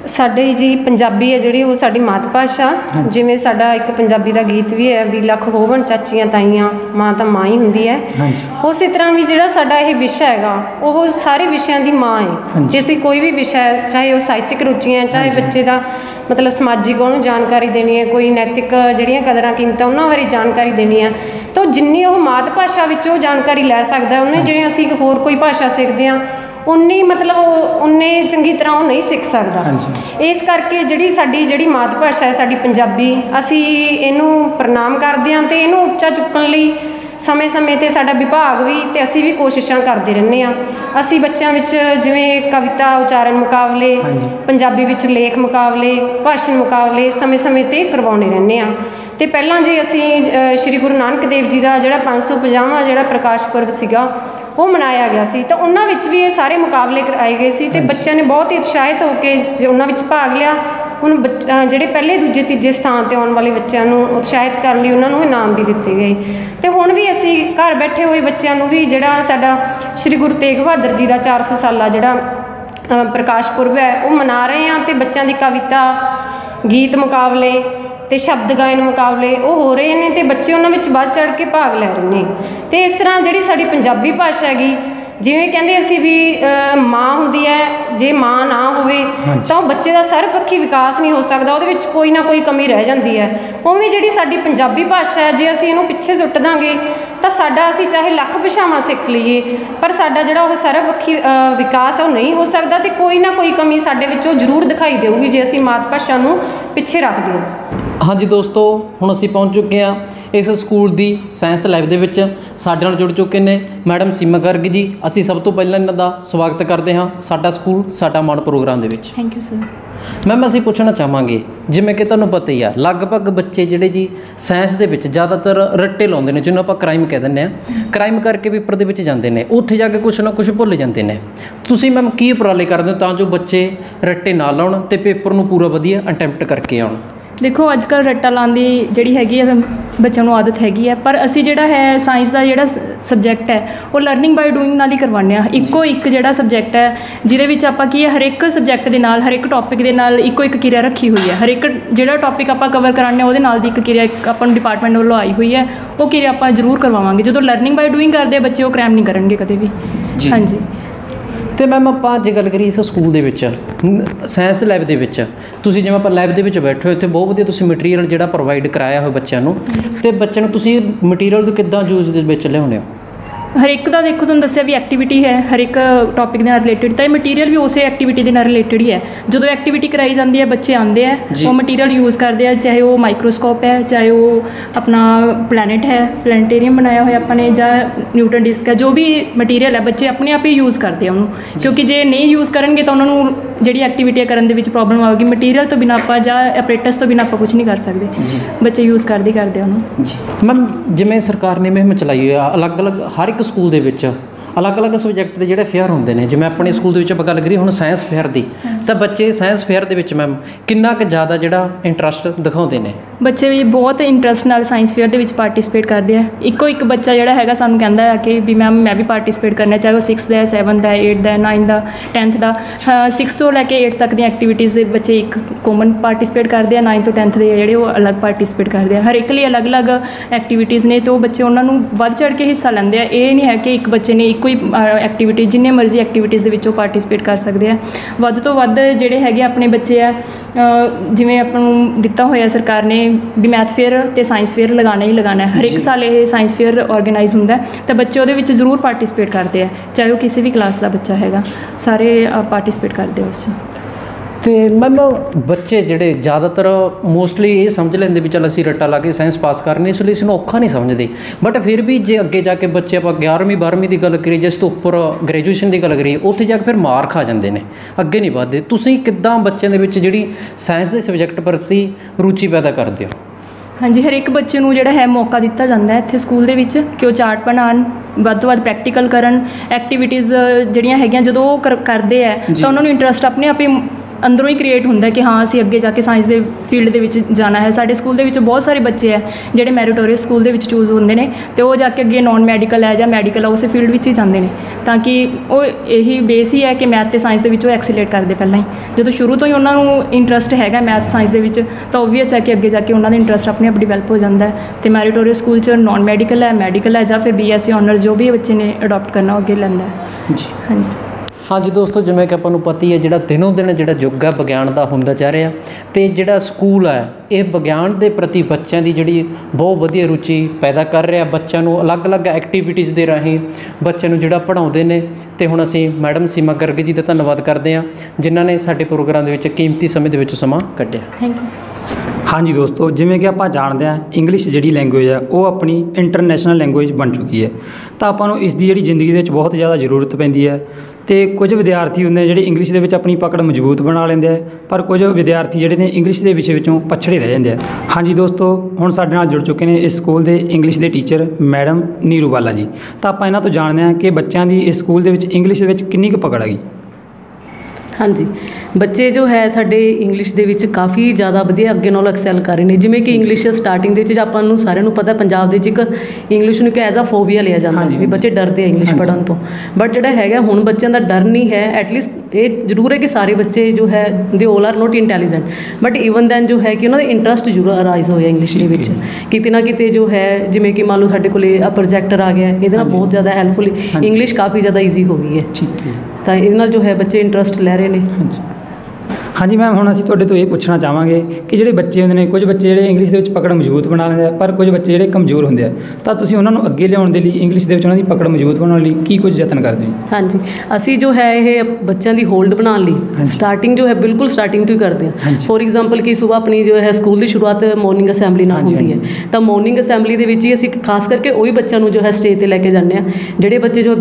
ਸਾਡੇ ਜੀ ਪੰਜਾਬੀ ਹੈ ਜਿਹੜੀ ਉਹ ਸਾਡੀ ਮਾਤ ਭਾਸ਼ਾ। ਜਿਵੇਂ ਸਾਡਾ ਇੱਕ ਪੰਜਾਬੀ ਦਾ ਗੀਤ ਵੀ ਹੈ ਵੀ ਲੱਖ ਹੋਵਣ ਚਾਚੀਆਂ ਤਾਈਆਂ ਮਾਂ ਤਾਂ ਮਾਂ ਹੀ ਹੁੰਦੀ ਹੈ। ਉਸੇ ਤਰ੍ਹਾਂ ਵੀ ਜਿਹੜਾ ਸਾਡਾ ਇਹ ਵਿਸ਼ਾ ਹੈਗਾ ਉਹ ਸਾਰੇ ਵਿਸ਼ਿਆਂ ਦੀ ਮਾਂ ਹੈ। ਜੇ ਅਸੀਂ ਕੋਈ ਵੀ ਵਿਸ਼ਾ ਹੈ ਚਾਹੇ ਉਹ ਸਾਹਿਤਿਕ ਰੁਚੀਆਂ ਚਾਹੇ ਬੱਚੇ ਦਾ ਮਤਲਬ ਸਮਾਜਿਕ ਉਹਨੂੰ ਜਾਣਕਾਰੀ ਦੇਣੀ ਹੈ ਕੋਈ ਨੈਤਿਕ ਜਿਹੜੀਆਂ ਕਦਰਾਂ ਕੀਮਤਾਂ ਉਹਨਾਂ ਬਾਰੇ ਜਾਣਕਾਰੀ ਦੇਣੀ ਹੈ ਤਾਂ ਉਹ ਜਿੰਨੀ ਉਹ ਮਾਤ ਭਾਸ਼ਾ ਵਿੱਚੋਂ ਜਾਣਕਾਰੀ ਲੈ ਸਕਦਾ ਉਹਨੇ ਜਿਵੇਂ ਅਸੀਂ ਹੋਰ ਕੋਈ ਭਾਸ਼ਾ ਸਿੱਖਦੇ ਹਾਂ ਉਨੀ ਮਤਲਬ ਉਨੇ ਚੰਗੀ ਤਰ੍ਹਾਂ ਉਹ ਨਹੀਂ ਸਿੱਖ ਸਕਦਾ। ਇਸ ਕਰਕੇ ਜਿਹੜੀ ਸਾਡੀ ਜਿਹੜੀ ਮਾਤ ਭਾਸ਼ਾ ਹੈ ਸਾਡੀ ਪੰਜਾਬੀ ਅਸੀਂ ਇਹਨੂੰ ਪ੍ਰਣਾਮ ਕਰਦੇ ਹਾਂ ਤੇ ਇਹਨੂੰ ਉੱਚਾ ਚੁੱਕਣ ਲਈ ਸਮੇਂ-ਸਮੇਂ ਤੇ ਸਾਡਾ ਵਿਭਾਗ ਵੀ ਤੇ ਅਸੀਂ ਵੀ ਕੋਸ਼ਿਸ਼ਾਂ ਕਰਦੇ ਰਹਿੰਦੇ ਹਾਂ। ਅਸੀਂ ਬੱਚਿਆਂ ਵਿੱਚ ਜਿਵੇਂ ਕਵਿਤਾ ਉਚਾਰਨ ਮੁਕਾਬਲੇ। ਪੰਜਾਬੀ ਵਿੱਚ ਲੇਖ ਮੁਕਾਬਲੇ ਭਾਸ਼ਣ ਮੁਕਾਬਲੇ ਸਮੇਂ-ਸਮੇਂ ਤੇ ਕਰਵਾਉਂਦੇ ਰਹਿੰਦੇ ਹਾਂ। ਤੇ ਪਹਿਲਾਂ ਜੇ ਅਸੀਂ ਸ਼੍ਰੀ ਗੁਰੂ ਨਾਨਕ ਦੇਵ ਜੀ ਦਾ ਜਿਹੜਾ 550ਵਾਂ ਜਿਹੜਾ ਪ੍ਰਕਾਸ਼ ਪੁਰਬ ਸੀਗਾ ਉਹ ਮਨਾਇਆ ਗਿਆ ਸੀ। ਤਾਂ ਉਹਨਾਂ ਵਿੱਚ ਵੀ ਇਹ ਸਾਰੇ ਮੁਕਾਬਲੇ ਕਰਾਏ ਗਏ ਸੀ ਤੇ ਬੱਚਿਆਂ ਨੇ ਬਹੁਤ ਹੀ ਉਤਸ਼ਾਹਿਤ ਹੋ ਕੇ ਉਹਨਾਂ ਵਿੱਚ ਭਾਗ ਲਿਆ। ਹੁਣ ਬੱਚ- ਜਿਹੜੇ ਪਹਿਲੇ, ਦੂਜੇ, ਤੀਜੇ ਸਥਾਨ ਤੇ ਆਉਣ ਵਾਲੇ ਬੱਚਿਆਂ ਨੂੰ ਉਤਸ਼ਾਹਿਤ ਕਰਨ ਲਈ ਉਹਨਾਂ ਨੂੰ ਇਨਾਮ ਵੀ ਦਿੱਤੇ ਗਏ। ਤੇ ਹੁਣ ਵੀ ਅਸੀਂ ਘਰ ਬੈਠੇ ਹੋਏ ਬੱਚਿਆਂ ਨੂੰ ਵੀ ਜਿਹੜਾ ਸਾਡਾ ਸ਼੍ਰੀ ਗੁਰੂ ਤੇਗ ਬਹਾਦਰ ਜੀ ਦਾ 400 ਸਾਲਾ ਜਿਹੜਾ ਪ੍ਰਕਾਸ਼ ਪੁਰਬ ਹੈ, ਉਹ ਮਨਾ ਰਹੇ ਹਾਂ ਤੇ ਬੱਚਿਆਂ ਦੀ ਕਵਿਤਾ, ਗੀਤ ਮੁਕਾਬਲੇ ਤੇ ਸ਼ਬਦ ਗਾਇਨ ਮੁਕਾਬਲੇ ਉਹ ਹੋ ਰਹੇ ਨੇ ਤੇ ਬੱਚੇ ਉਹਨਾਂ ਵਿੱਚ ਵੱਧ ਚੜ ਕੇ ਭਾਗ ਲੈ ਰਹੇ ਨੇ। ਤੇ ਇਸ ਤਰ੍ਹਾਂ ਜਿਹੜੀ ਸਾਡੀ ਪੰਜਾਬੀ ਭਾਸ਼ਾ ਹੈਗੀ ਜਿਵੇਂ ਕਹਿੰਦੇ ਅਸੀਂ ਵੀ ਮਾਂ ਹੁੰਦੀ ਹੈ ਜੇ ਮਾਂ ਨਾ ਹੋਵੇ ਤਾਂ ਉਹ ਬੱਚੇ ਦਾ ਸਰਵਪੱਖੀ ਵਿਕਾਸ ਨਹੀਂ ਹੋ ਸਕਦਾ ਉਹਦੇ ਵਿੱਚ ਕੋਈ ਨਾ ਕੋਈ ਕਮੀ ਰਹਿ ਜਾਂਦੀ ਹੈ। ਉਵੇਂ ਜਿਹੜੀ ਸਾਡੀ ਪੰਜਾਬੀ ਭਾਸ਼ਾ ਹੈ ਜੇ ਅਸੀਂ ਇਹਨੂੰ ਪਿੱਛੇ ਸੁੱਟ ਦਾਂਗੇ ਤਾਂ ਸਾਡਾ ਅਸੀਂ ਚਾਹੇ ਲੱਖ ਭਾਸ਼ਾਵਾਂ ਸਿੱਖ ਲਈਏ ਪਰ ਸਾਡਾ ਜਿਹੜਾ ਉਹ ਸਰਵਪੱਖੀ ਵਿਕਾਸ ਉਹ ਨਹੀਂ ਹੋ ਸਕਦਾ ਤੇ ਕੋਈ ਨਾ ਕੋਈ ਕਮੀ ਸਾਡੇ ਵਿੱਚੋਂ ਜ਼ਰੂਰ ਦਿਖਾਈ ਦੇਊਗੀ ਜੇ ਅਸੀਂ ਮਾਤ ਭਾਸ਼ਾ ਨੂੰ ਪਿੱਛੇ ਰੱਖਦੇ ਹਾਂ। ਹਾਂਜੀ ਦੋਸਤੋ ਹੁਣ ਅਸੀਂ ਪਹੁੰਚ ਚੁੱਕੇ ਹਾਂ ਇਸ ਸਕੂਲ ਦੀ ਸਾਇੰਸ ਲੈਬ ਦੇ ਵਿੱਚ ਸਾਡੇ ਨਾਲ ਜੁੜ ਚੁੱਕੇ ਨੇ ਮੈਡਮ ਸੀਮਾ ਗਰਗ ਜੀ। ਅਸੀਂ ਸਭ ਤੋਂ ਪਹਿਲਾਂ ਇਹਨਾਂ ਦਾ ਸਵਾਗਤ ਕਰਦੇ ਹਾਂ ਸਾਡਾ ਸਕੂਲ ਸਾਡਾ ਮਨ ਪ੍ਰੋਗਰਾਮ ਦੇ ਵਿੱਚ। ਥੈਂਕ ਯੂ ਸਰ ਮੈਮ ਅਸੀਂ ਪੁੱਛਣਾ ਚਾਹਾਂਗੇ ਜਿਵੇਂ ਕਿ ਤੁਹਾਨੂੰ ਪਤਾ ਹੀ ਆ ਲਗਭਗ ਬੱਚੇ ਜਿਹੜੇ ਜੀ ਸਾਇੰਸ ਦੇ ਵਿੱਚ ਜ਼ਿਆਦਾਤਰ ਰੱਟੇ ਲਾਉਂਦੇ ਨੇ ਜਿਹਨੂੰ ਆਪਾਂ ਕ੍ਰਾਈਮ ਕਹਿ ਦਿੰਦੇ ਆ ਕ੍ਰਾਈਮ ਕਰਕੇ ਪੇਪਰ ਦੇ ਵਿੱਚ ਜਾਂਦੇ ਨੇ ਉੱਥੇ ਜਾ ਕੇ ਕੁਛ ਨਾ ਕੁਛ ਭੁੱਲ ਜਾਂਦੇ ਨੇ। ਤੁਸੀਂ ਮੈਮ ਕੀ ਉਪਰਾਲੇ ਕਰਦੇ ਹੋ ਤਾਂ ਜੋ ਬੱਚੇ ਰੱਟੇ ਨਾ ਲਾਉਣ ਤੇ ਪੇਪਰ ਨੂੰ ਪੂਰਾ ਵਧੀਆ ਅਟੈਂਪਟ ਕਰਕੇ ਆਉਣ? ਦੇਖੋ ਅੱਜ ਕੱਲ ਰੱਟਾ ਲਾਉਣ ਦੀ ਜਿਹੜੀ ਹੈਗੀ ਹੈ ਬੱਚਿਆਂ ਨੂੰ ਆਦਤ ਹੈਗੀ ਹੈ ਪਰ ਅਸੀਂ ਜਿਹੜਾ ਹੈ ਸਾਇੰਸ ਦਾ ਜਿਹੜਾ ਸਬਜੈਕਟ ਹੈ ਉਹ ਲਰਨਿੰਗ ਬਾਈ ਡੂਇੰਗ ਨਾਲ ਹੀ ਕਰਵਾਉਂਦੇ ਆ ਇੱਕੋ ਇੱਕ ਜਿਹੜਾ ਸਬਜੈਕਟ ਹੈ ਜਿਹਦੇ ਵਿੱਚ ਆਪਾਂ ਕੀ ਹੈ ਹਰ ਇੱਕ ਸਬਜੈਕਟ ਦੇ ਨਾਲ ਹਰ ਇੱਕ ਟੌਪਿਕ ਦੇ ਨਾਲ ਇੱਕੋ ਇੱਕ ਕਿਰਿਆ ਰੱਖੀ ਹੋਈ ਹੈ। ਹਰ ਇੱਕ ਜਿਹੜਾ ਟੌਪਿਕ ਆਪਾਂ ਕਵਰ ਹਾਂ ਉਹਦੇ ਨਾਲ ਦੀ ਇੱਕ ਕਿਰਿਆ ਇੱਕ ਆਪਾਂ ਨੂੰ ਡਿਪਾਰਟਮੈਂਟ ਵੱਲੋਂ ਆਈ ਹੋਈ ਹੈ ਉਹ ਕਿਰਿਆ ਆਪਾਂ ਜ਼ਰੂਰ ਕਰਵਾਵਾਂਗੇ। ਜਦੋਂ ਲਰਨਿੰਗ ਬਾਈ ਡੂਇੰਗ ਕਰਦੇ ਆ ਬੱਚੇ ਉਹ ਕ੍ਰਾਈਮ ਨਹੀਂ ਕਰਨਗੇ ਕਦੇ ਵੀ। ਹਾਂਜੀ। ਤੇ ਮੈਮ ਆਪਾਂ ਜੇ ਗੱਲ ਕਰੀਏ ਇਸ ਸਕੂਲ ਦੇ ਵਿੱਚ ਸਾਇੰਸ ਲੈਬ ਦੇ ਵਿੱਚ। ਤੁਸੀਂ ਜਿਵੇਂ ਆਪਾਂ ਲੈਬ ਦੇ ਵਿੱਚ ਬੈਠੇ ਹੋ ਇੱਥੇ ਬਹੁਤ ਵਧੀਆ ਤੁਸੀਂ ਮਟੀਰੀਅਲ ਜਿਹੜਾ ਪ੍ਰੋਵਾਈਡ ਕਰਾਇਆ ਹੋਇਆ ਬੱਚਿਆਂ ਨੂੰ, ਤੇ ਬੱਚਿਆਂ ਨੂੰ ਤੁਸੀਂ ਮਟੀਰੀਅਲ ਕਿੱਦਾਂ ਯੂਜ਼ ਦੇ ਵਿੱਚ ਲਿਆਉਂਦੇ ਹੋ? ਹਰ ਇੱਕ ਦਾ ਦੇਖੋ ਤੁਹਾਨੂੰ ਦੱਸਿਆ ਵੀ ਐਕਟੀਵਿਟੀ ਹੈ ਹਰ ਇੱਕ ਟੌਪਿਕ ਦੇ ਨਾਲ ਰਿਲੇਟਡ ਤਾਂ ਇਹ ਮਟੀਰੀਅਲ ਵੀ ਉਸੇ ਐਕਟੀਵਿਟੀ ਦੇ ਨਾਲ ਰਿਲੇਟਡ ਹੀ ਹੈ। ਜਦੋਂ ਐਕਟੀਵਿਟੀ ਕਰਾਈ ਜਾਂਦੀ ਹੈ ਬੱਚੇ ਆਉਂਦੇ ਆ। ਉਹ ਮਟੀਰੀਅਲ ਯੂਜ਼ ਕਰਦੇ ਆ ਚਾਹੇ ਉਹ ਮਾਈਕਰੋਸਕੋਪ ਹੈ ਚਾਹੇ ਉਹ ਆਪਣਾ ਪਲੈਨਟ ਹੈ ਪਲੈਨਟੇਰੀਅਮ ਬਣਾਇਆ ਹੋਇਆ ਆਪਾਂ ਨੇ ਜਾਂ ਨਿਊਟਨ ਡਿਸਕ ਹੈ ਜੋ ਵੀ ਮਟੀਰੀਅਲ ਹੈ ਬੱਚੇ ਆਪਣੇ ਆਪ ਹੀ ਯੂਜ਼ ਕਰਦੇ ਆ ਉਹਨੂੰ। ਕਿਉਂਕਿ ਜੇ ਨਹੀਂ ਯੂਜ਼ ਕਰਨਗੇ ਤਾਂ ਉਹਨਾਂ ਨੂੰ ਜਿਹੜੀ ਐਕਟੀਵਿਟੀ ਕਰਨ ਦੇ ਵਿੱਚ ਪ੍ਰੋਬਲਮ ਆਊਗੀ। ਮਟੀਰੀਅਲ ਤੋਂ ਬਿਨਾਂ ਆਪਾਂ ਜਾਂ ਐਪਰੇਟਸ ਤੋਂ ਬਿਨਾਂ ਆਪਾਂ ਕੁਝ ਨਹੀਂ ਕਰ ਸਕਦੇ। ਬੱਚੇ ਯੂਜ਼ ਕਰਦੇ ਕਰਦੇ ਉਹਨੂੰ। ਜੀ। ਮੈਮ ਜਿਵੇਂ ਸਰਕਾਰ ਨੇ ਮੁਹਿੰਮ ਚਲਾਈ ਹੋਈ ਆ ਅਲੱਗ-ਅਲੱਗ ਹਰ ਇੱਕ ਸਕੂਲ ਦੇ ਵਿੱਚ, ਅਲੱਗ-ਅਲੱਗ ਸਬਜੈਕਟ ਦੇ ਜਿਹੜੇ ਫੇਅਰ ਹੁੰਦੇ ਨੇ, ਜਿਵੇਂ ਆਪਣੇ ਸਕੂਲ ਦੇ ਵਿੱਚ ਆਪਾਂ ਗੱਲ ਕਰੀਏ ਹੁਣ ਸਾਇੰਸ ਫੇਅਰ ਦੀ ਤਾਂ ਬੱਚੇ ਸਾਇੰਸ ਫੇਅਰ ਦੇ ਵਿੱਚ ਮੈਮ ਕਿੰਨਾ ਕੁ ਜ਼ਿਆਦਾ ਜਿਹੜਾ ਇੰਟਰਸਟ ਦਿਖਾਉਂਦੇ ਨੇ? ਬੱਚੇ ਵੀ ਬਹੁਤ ਇੰਟਰਸਟ ਨਾਲ ਸਾਇੰਸ ਫੇਅਰ ਦੇ ਵਿੱਚ ਪਾਰਟਿਸਿਪੇਟ ਕਰਦੇ ਆ। ਇੱਕੋ ਇੱਕ ਬੱਚਾ ਜਿਹੜਾ ਹੈਗਾ ਸਾਨੂੰ ਕਹਿੰਦਾ ਆ ਕਿ ਵੀ ਮੈਮ ਮੈਂ ਵੀ ਪਾਰਟਿਸਿਪੇਟ ਕਰਨਾ ਚਾਹੇ ਉਹ 6th ਦਾ ਹੈ 7th ਦਾ ਹੈ 8th ਦਾ ਹੈ 9th ਦਾ 10th ਦਾ। 6th ਤੋਂ ਲੈ ਕੇ 8th ਤੱਕ ਦੀਆਂ ਐਕਟੀਵਿਟੀਜ਼ ਦੇ ਬੱਚੇ ਇੱਕ ਕਾਮਨ ਪਾਰਟਿਸਿਪੇਟ ਕਰਦੇ ਆ 9th ਤੋਂ 10th ਦੇ ਜਿਹੜੇ ਉਹ ਅਲੱਗ ਪਾਰਟਿਸਿਪੇਟ ਕਰਦੇ ਆ। ਹਰ ਇੱਕ ਲਈ ਅਲੱਗ-ਅਲੱਗ ਐਕਟੀਵਿਟੀਜ਼ ਨੇ ਤੇ ਉਹ ਬੱਚੇ ਉਹਨਾਂ ਨੂੰ ਵੱਧ ਚੜ ਕੇ ਹਿੱਸਾ ਲੈਂਦੇ ਆ। ਇਹ ਨਹੀਂ ਹੈ ਕਿ ਇੱਕ ਬੱਚੇ ਨੇ ਇੱਕੋ ਹੀ ਐਕਟੀਵਿਟੀ ਜਿੰਨੇ ਮਰਜ਼ੀ ਐਕਟੀਵਿਟੀਜ਼ ਦੇ ਵਿੱਚ ਉਹ ਪਾਰਟਿਸਿਪੇਟ ਕਰ ਸਕਦੇ ਆ। ਵੱਧ ਤੋਂ ਵੱਧ ਜਿਹੜੇ ਹੈਗੇ ਆਪਣੇ ਬੱਚੇ ਆ ਜਿਵੇਂ ਆਪਾਂ ਨੂੰ ਦਿੱਤਾ ਹੋਇਆ ਸਰਕਾਰ ਨੇ ਵੀ ਮੈਥ ਫੇਅਰ ਤੇ ਸਾਇੰਸ ਫੇਅਰ ਲਗਾਉਣਾ ਹੀ ਲਗਾਉਣਾ ਹੈ। ਹਰ ਇੱਕ ਸਾਲ ਇਹ ਸਾਇੰਸ ਫੇਅਰ ਆਰਗੇਨਾਈਜ਼ ਹੁੰਦਾ ਤਾਂ ਬੱਚੇ ਉਹਦੇ ਵਿੱਚ ਜ਼ਰੂਰ ਪਾਰਟਿਸਿਪੇਟ ਕਰਦੇ ਆ ਚਾਹੇ ਉਹ ਕਿਸੇ ਵੀ ਕਲਾਸ ਦਾ ਬੱਚਾ ਹੈਗਾ। ਸਾਰੇ ਪਾਰਟਿਸਿਪੇਟ ਕਰਦੇ ਉਸ 'ਚ। ਤੇ ਮੈਮ ਬੱਚੇ ਜਿਹੜੇ ਜ਼ਿਆਦਾਤਰ ਮੋਸਟਲੀ ਇਹ ਸਮਝ ਲੈਂਦੇ ਵੀ ਚਲ ਅਸੀਂ ਰੱਟਾ ਲਾ ਕੇ ਸਾਇੰਸ ਪਾਸ ਕਰਨੀ ਇਸ ਲਈ ਇਸ ਨੂੰ ਔਖਾ ਨਹੀਂ ਸਮਝਦੇ। ਬਟ ਫਿਰ ਵੀ ਜੇ ਅੱਗੇ ਜਾ ਕੇ ਬੱਚੇ ਆਪਾਂ 11ਵੀਂ 12ਵੀਂ ਦੀ ਗੱਲ ਕਰੀਏ ਜਿਸ ਤੋਂ ਉੱਪਰ ਗ੍ਰੈਜੂਏਸ਼ਨ ਦੀ ਗੱਲ ਕਰੀਏ ਉੱਥੇ ਜਾ ਕੇ ਫਿਰ ਮਾਰ ਖਾ ਜਾਂਦੇ ਨੇ। ਅੱਗੇ ਨਹੀਂ ਵਧਦੇ। ਤੁਸੀਂ ਕਿੱਦਾਂ ਬੱਚਿਆਂ ਦੇ ਵਿੱਚ ਜਿਹੜੀ ਸਾਇੰਸ ਦੇ ਸਬਜੈਕਟ ਪ੍ਰਤੀ ਰੁਚੀ ਪੈਦਾ ਕਰਦੇ ਹੋ? ਹਾਂਜੀ ਹਰ ਇੱਕ ਬੱਚੇ ਨੂੰ ਜਿਹੜਾ ਹੈ ਮੌਕਾ ਦਿੱਤਾ ਜਾਂਦਾ ਹੈ ਇੱਥੇ ਸਕੂਲ ਦੇ ਵਿੱਚ ਕਿ ਉਹ ਚਾਰਟ ਬਣਾਉਣ ਵੱਧ ਤੋਂ ਵੱਧ ਪ੍ਰੈਕਟੀਕਲ ਕਰਨ ਐਕਟੀਵਿਟੀਜ਼ ਜਿਹੜੀਆਂ ਹੈਗੀਆਂ ਜਦੋਂ ਉਹ ਕਰ- ਕਰਦੇ ਆ। ਤਾਂ ਉਹਨਾਂ ਨੂੰ ਇੰਟਰਸਟ ਆਪਣੇ ਆਪ ਹੀ ਅੰਦਰੋਂ ਹੀ ਕ੍ਰੀਏਟ ਹੁੰਦਾ ਕਿ ਹਾਂ ਅਸੀਂ ਅੱਗੇ ਜਾ ਕੇ ਸਾਇੰਸ ਦੇ ਫੀਲਡ ਦੇ ਵਿੱਚ ਜਾਣਾ ਹੈ। ਸਾਡੇ ਸਕੂਲ ਦੇ ਵਿੱਚ ਬਹੁਤ ਸਾਰੇ ਬੱਚੇ ਹੈ ਜਿਹੜੇ ਮੈਰੀਟੋਰੀਅਸ ਸਕੂਲ ਦੇ ਵਿੱਚ ਚੂਜ਼ ਹੁੰਦੇ ਨੇ ਤੇ ਉਹ ਜਾ ਕੇ ਅੱਗੇ ਨਾਨ ਮੈਡੀਕਲ ਹੈ ਜਾਂ ਮੈਡੀਕਲ ਹੈ ਉਸੇ ਫੀਲਡ ਵਿੱਚ ਹੀ ਜਾਂਦੇ ਨੇ। ਤਾਂ ਕਿ ਉਹ ਇਹੀ ਬੇਸ ਹੀ ਹੈ ਕਿ ਮੈਥ ਤੇ ਸਾਇੰਸ ਦੇ ਵਿੱਚ ਉਹ ਐਕਸੀਲੇਟ ਕਰਦੇ ਪਹਿਲਾਂ ਹੀ। ਜਦੋਂ ਸ਼ੁਰੂ ਤੋਂ ਹੀ ਉਹਨਾਂ ਨੂੰ ਇੰਟਰਸਟ ਹੈਗਾ ਮੈਥ ਸਾਇੰਸ ਦੇ ਵਿੱਚ ਤਾਂ ਓਬਵੀਅਸ ਹੈ ਕਿ ਅੱਗੇ ਜਾ ਕੇ ਉਹਨਾਂ ਦਾ ਇੰਟਰਸਟ ਆਪਣੇ ਆਪ ਡਿਵੈਲਪ ਹੋ ਜਾਂਦਾ ਹੈ। ਤੇ ਮੈਰੀਟੋਰੀਅਸ ਸਕੂਲ 'ਚ ਨਾਨ ਮੈਡੀਕਲ ਹੈ ਮੈਡੀਕਲ ਹੈ ਜਾਂ ਫਿਰ ਬੀਐਸਸੀ ਆਨਰਸ ਜੋ ਵੀ ਬੱਚੇ ਨੇ ਅਡਾਪਟ ਕਰਨਾ ਅੱਗੇ ਲੈਂਦਾ ਹੈ। ਜੀ। ਹਾਂਜੀ। ਹਾਂਜੀ ਦੋਸਤੋ ਜਿਵੇਂ ਕਿ ਆਪਾਂ ਨੂੰ ਪਤਾ ਹੀ ਹੈ ਜਿਹੜਾ ਦਿਨੋਂ ਦਿਨ ਜਿਹੜਾ ਯੁੱਗ ਹੈ ਵਿਗਿਆਨ ਦਾ ਹੁੰਦਾ ਜਾ ਰਿਹਾ। ਤੇ ਜਿਹੜਾ ਸਕੂਲ ਹੈ ਇਹ ਵਿਗਿਆਨ ਦੇ ਪ੍ਰਤੀ ਬੱਚਿਆਂ ਦੀ ਜਿਹੜੀ ਬਹੁਤ ਵਧੀਆ ਰੁਚੀ ਪੈਦਾ ਕਰ ਰਿਹਾ। ਬੱਚਿਆਂ ਨੂੰ ਅਲੱਗ-ਅਲੱਗ ਐਕਟੀਵਿਟੀਜ਼ ਦੇ ਰਾਹੀਂ ਬੱਚਿਆਂ ਨੂੰ ਜਿਹੜਾ ਪੜ੍ਹਾਉਂਦੇ ਨੇ। ਤੇ ਹੁਣ ਅਸੀਂ ਮੈਡਮ ਸੀਮਾ ਗਰਗ ਜੀ ਦਾ ਧੰਨਵਾਦ ਕਰਦੇ ਹਾਂ ਜਿਨ੍ਹਾਂ ਨੇ ਸਾਡੇ ਪ੍ਰੋਗਰਾਮ ਦੇ ਵਿੱਚ ਕੀਮਤੀ ਸਮੇਂ ਦੇ ਵਿੱਚ ਸਮਾਂ ਕੱਢਿਆ। ਥੈਂਕ ਯੂ ਸਰ ਹਾਂਜੀ ਦੋਸਤੋ ਜਿਵੇਂ ਕਿ ਆਪਾਂ ਜਾਣਦੇ ਹਾਂ ਇੰਗਲਿਸ਼ ਜਿਹੜੀ ਲੈਂਗੁਏਜ ਹੈ ਉਹ ਆਪਣੀ ਇੰਟਰਨੈਸ਼ਨਲ ਲੈਂਗੁਏਜ ਬਣ ਚੁੱਕੀ ਹੈ। ਤਾਂ ਆਪਾਂ ਨੂੰ ਇਸ ਦੀ ਜਿਹੜੀ ਜ਼ਿੰਦਗੀ ਦੇ ਵਿੱਚ ਬਹੁਤ ਜ਼ਿਆਦਾ ਜ਼ਰੂਰਤ ਪੈਂਦੀ ਹੈ। ਅਤੇ ਕੁਝ ਵਿਦਿਆਰਥੀ ਹੁੰਦੇ ਨੇ ਜਿਹੜੇ ਇੰਗਲਿਸ਼ ਦੇ ਵਿੱਚ ਆਪਣੀ ਪਕੜ ਮਜ਼ਬੂਤ ਬਣਾ ਲੈਂਦੇ ਆ, ਪਰ ਕੁਝ ਵਿਦਿਆਰਥੀ ਜਿਹੜੇ ਨੇ ਇੰਗਲਿਸ਼ ਦੇ ਵਿਸ਼ੇ ਵਿੱਚੋਂ ਪਛੜੇ ਰਹਿ ਜਾਂਦੇ ਆ। ਹਾਂਜੀ ਦੋਸਤੋ, ਹੁਣ ਸਾਡੇ ਨਾਲ ਜੁੜ ਚੁੱਕੇ ਨੇ ਇਸ ਸਕੂਲ ਦੇ ਇੰਗਲਿਸ਼ ਦੇ ਟੀਚਰ ਮੈਡਮ ਨੀਰੂ ਬਾਲਾ ਜੀ। ਤਾਂ ਆਪਾਂ ਇਹਨਾਂ ਤੋਂ ਜਾਣਦੇ ਹਾਂ ਕਿ ਬੱਚਿਆਂ ਦੀ ਇਸ ਸਕੂਲ ਦੇ ਵਿੱਚ ਇੰਗਲਿਸ਼ ਦੇ ਵਿੱਚ ਕਿੰਨੀ ਕੁ ਪਕੜ ਹੈਗੀ ਹਾਂਜੀ। ਬੱਚੇ ਜੋ ਹੈ ਸਾਡੇ ਇੰਗਲਿਸ਼ ਦੇ ਵਿੱਚ ਕਾਫੀ ਜ਼ਿਆਦਾ ਵਧੀਆ ਅੱਗੇ ਨਾਲੋਂ ਐਕਸੈਲ ਕਰ ਰਹੇ ਨੇ। ਜਿਵੇਂ ਕਿ ਇੰਗਲਿਸ਼ ਸਟਾਰਟਿੰਗ ਦੇ ਵਿੱਚ ਆਪਾਂ ਨੂੰ ਸਾਰਿਆਂ ਨੂੰ ਪਤਾ ਪੰਜਾਬ ਦੇ ਵਿੱਚ ਇੱਕ ਇੰਗਲਿਸ਼ ਨੂੰ ਇੱਕ ਐਜ਼ ਅ ਫੋਬੀਆ ਲਿਆ ਜਾਂਦਾ ਵੀ ਬੱਚੇ ਡਰਦੇ ਆ ਇੰਗਲਿਸ਼ ਹਾਂਜੀ। ਪੜ੍ਹਨ ਤੋਂ। ਬਟ ਜਿਹੜਾ ਹੈਗਾ ਹੁਣ ਬੱਚਿਆਂ ਦਾ ਡਰ ਨਹੀਂ ਹੈ। ਐਟਲੀਸਟ ਇਹ ਜ਼ਰੂਰ ਹੈ ਕਿ ਸਾਰੇ ਬੱਚੇ ਜੋ ਹੈ they 올 are not intelligent but even then ਜੋ ਹੈ ਕਿ ਉਹਨਾਂ ਦਾ ਇੰਟਰਸਟ ਜ਼ਰੂਰ ਅਰਾਈਜ਼ ਹੋਇਆ ਇੰਗਲਿਸ਼ ਦੇ ਵਿੱਚ। ਕਿਤੇ ਨਾ ਕਿਤੇ ਜੋ ਹੈ ਜਿਵੇਂ ਕਿ ਮੰਨ ਲਓ ਸਾਡੇ ਕੋਲੇ ਆ ਪ੍ਰੋਜੈਕਟਰ ਆ ਗਿਆ ਇਹਦੇ ਨਾਲ। ਬਹੁਤ ਜ਼ਿਆਦਾ ਹੈਲਪਫੁਲ। ਇੰਗਲਿਸ਼ ਕਾਫੀ ਜ਼ਿਆਦਾ ਈਜ਼ੀ ਹੋ ਗਈ ਹੈ। ਠੀਕ ਹੈ। ਤਾਂ ਇਹਦੇ ਨਾਲ ਜੋ ਹੈ ਬੱਚੇ ਇੰਟਰਸਟ ਲੈ ਰਹੇ ਨੇ। ਹਾਂਜੀ। ਹਾਂਜੀ ਮੈਮ ਹੁਣ ਅਸੀਂ ਤੁਹਾਡੇ ਤੋਂ ਇਹ ਪੁੱਛਣਾ ਚਾਹਾਂਗੇ ਕਿ ਜਿਹੜੇ ਬੱਚੇ ਹੁੰਦੇ ਨੇ ਕੁਝ ਬੱਚੇ ਜਿਹੜੇ ਇੰਗਲਿਸ਼ ਦੇ ਵਿੱਚ ਪਕੜ ਮਜ਼ਬੂਤ ਬਣਾ ਲੈਂਦੇ ਆ ਪਰ ਕੁਝ ਬੱਚੇ ਜਿਹੜੇ ਕਮਜ਼ੋਰ ਹੁੰਦੇ ਆ ਤਾਂ ਤੁਸੀਂ ਉਹਨਾਂ ਨੂੰ ਅੱਗੇ ਲਿਆਉਣ ਦੇ ਲਈ ਇੰਗਲਿਸ਼ ਦੇ ਵਿੱਚ ਉਹਨਾਂ ਦੀ ਪਕੜ ਮਜ਼ਬੂਤ ਬਣਾਉਣ ਲਈ ਕੀ ਕੁਝ ਯਤਨ ਕਰਦੇ ਹੋ ਹਾਂਜੀ ਅਸੀਂ ਜੋ ਹੈ ਇਹ ਬੱਚਿਆਂ ਦੀ ਹੋਲਡ ਬਣਾਉਣ ਲਈ। ਸਟਾਰਟਿੰਗ ਜੋ ਹੈ ਬਿਲਕੁਲ ਸਟਾਰਟਿੰਗ ਤੋਂ ਹੀ ਕਰਦੇ ਹਾਂ। ਫੋਰ ਐਗਜ਼ਾਮਪਲ ਕਿ ਸਵੇਰ ਆਪਣੀ ਜੋ ਹੈ ਸਕੂਲ ਦੀ ਸ਼ੁਰੂਆਤ ਮਾਰਨਿੰਗ ਅਸੈਂਬਲੀ ਨਾਲ ਹੁੰਦੀ ਹੈ ਤਾਂ ਮਾਰਨਿੰਗ ਅਸੈਂਬਲੀ ਦੇ ਵਿੱਚ ਹੀ ਅਸੀਂ ਖਾਸ ਕਰਕੇ ਉਹੀ ਬੱਚਿਆਂ ਨੂੰ ਜੋ ਹੈ ਸਟੇਜ ਤੇ ਲੈ ਕੇ ਜਾਂਦੇ ਆ ਜਿਹੜੇ ਬੱਚੇ ਜੋ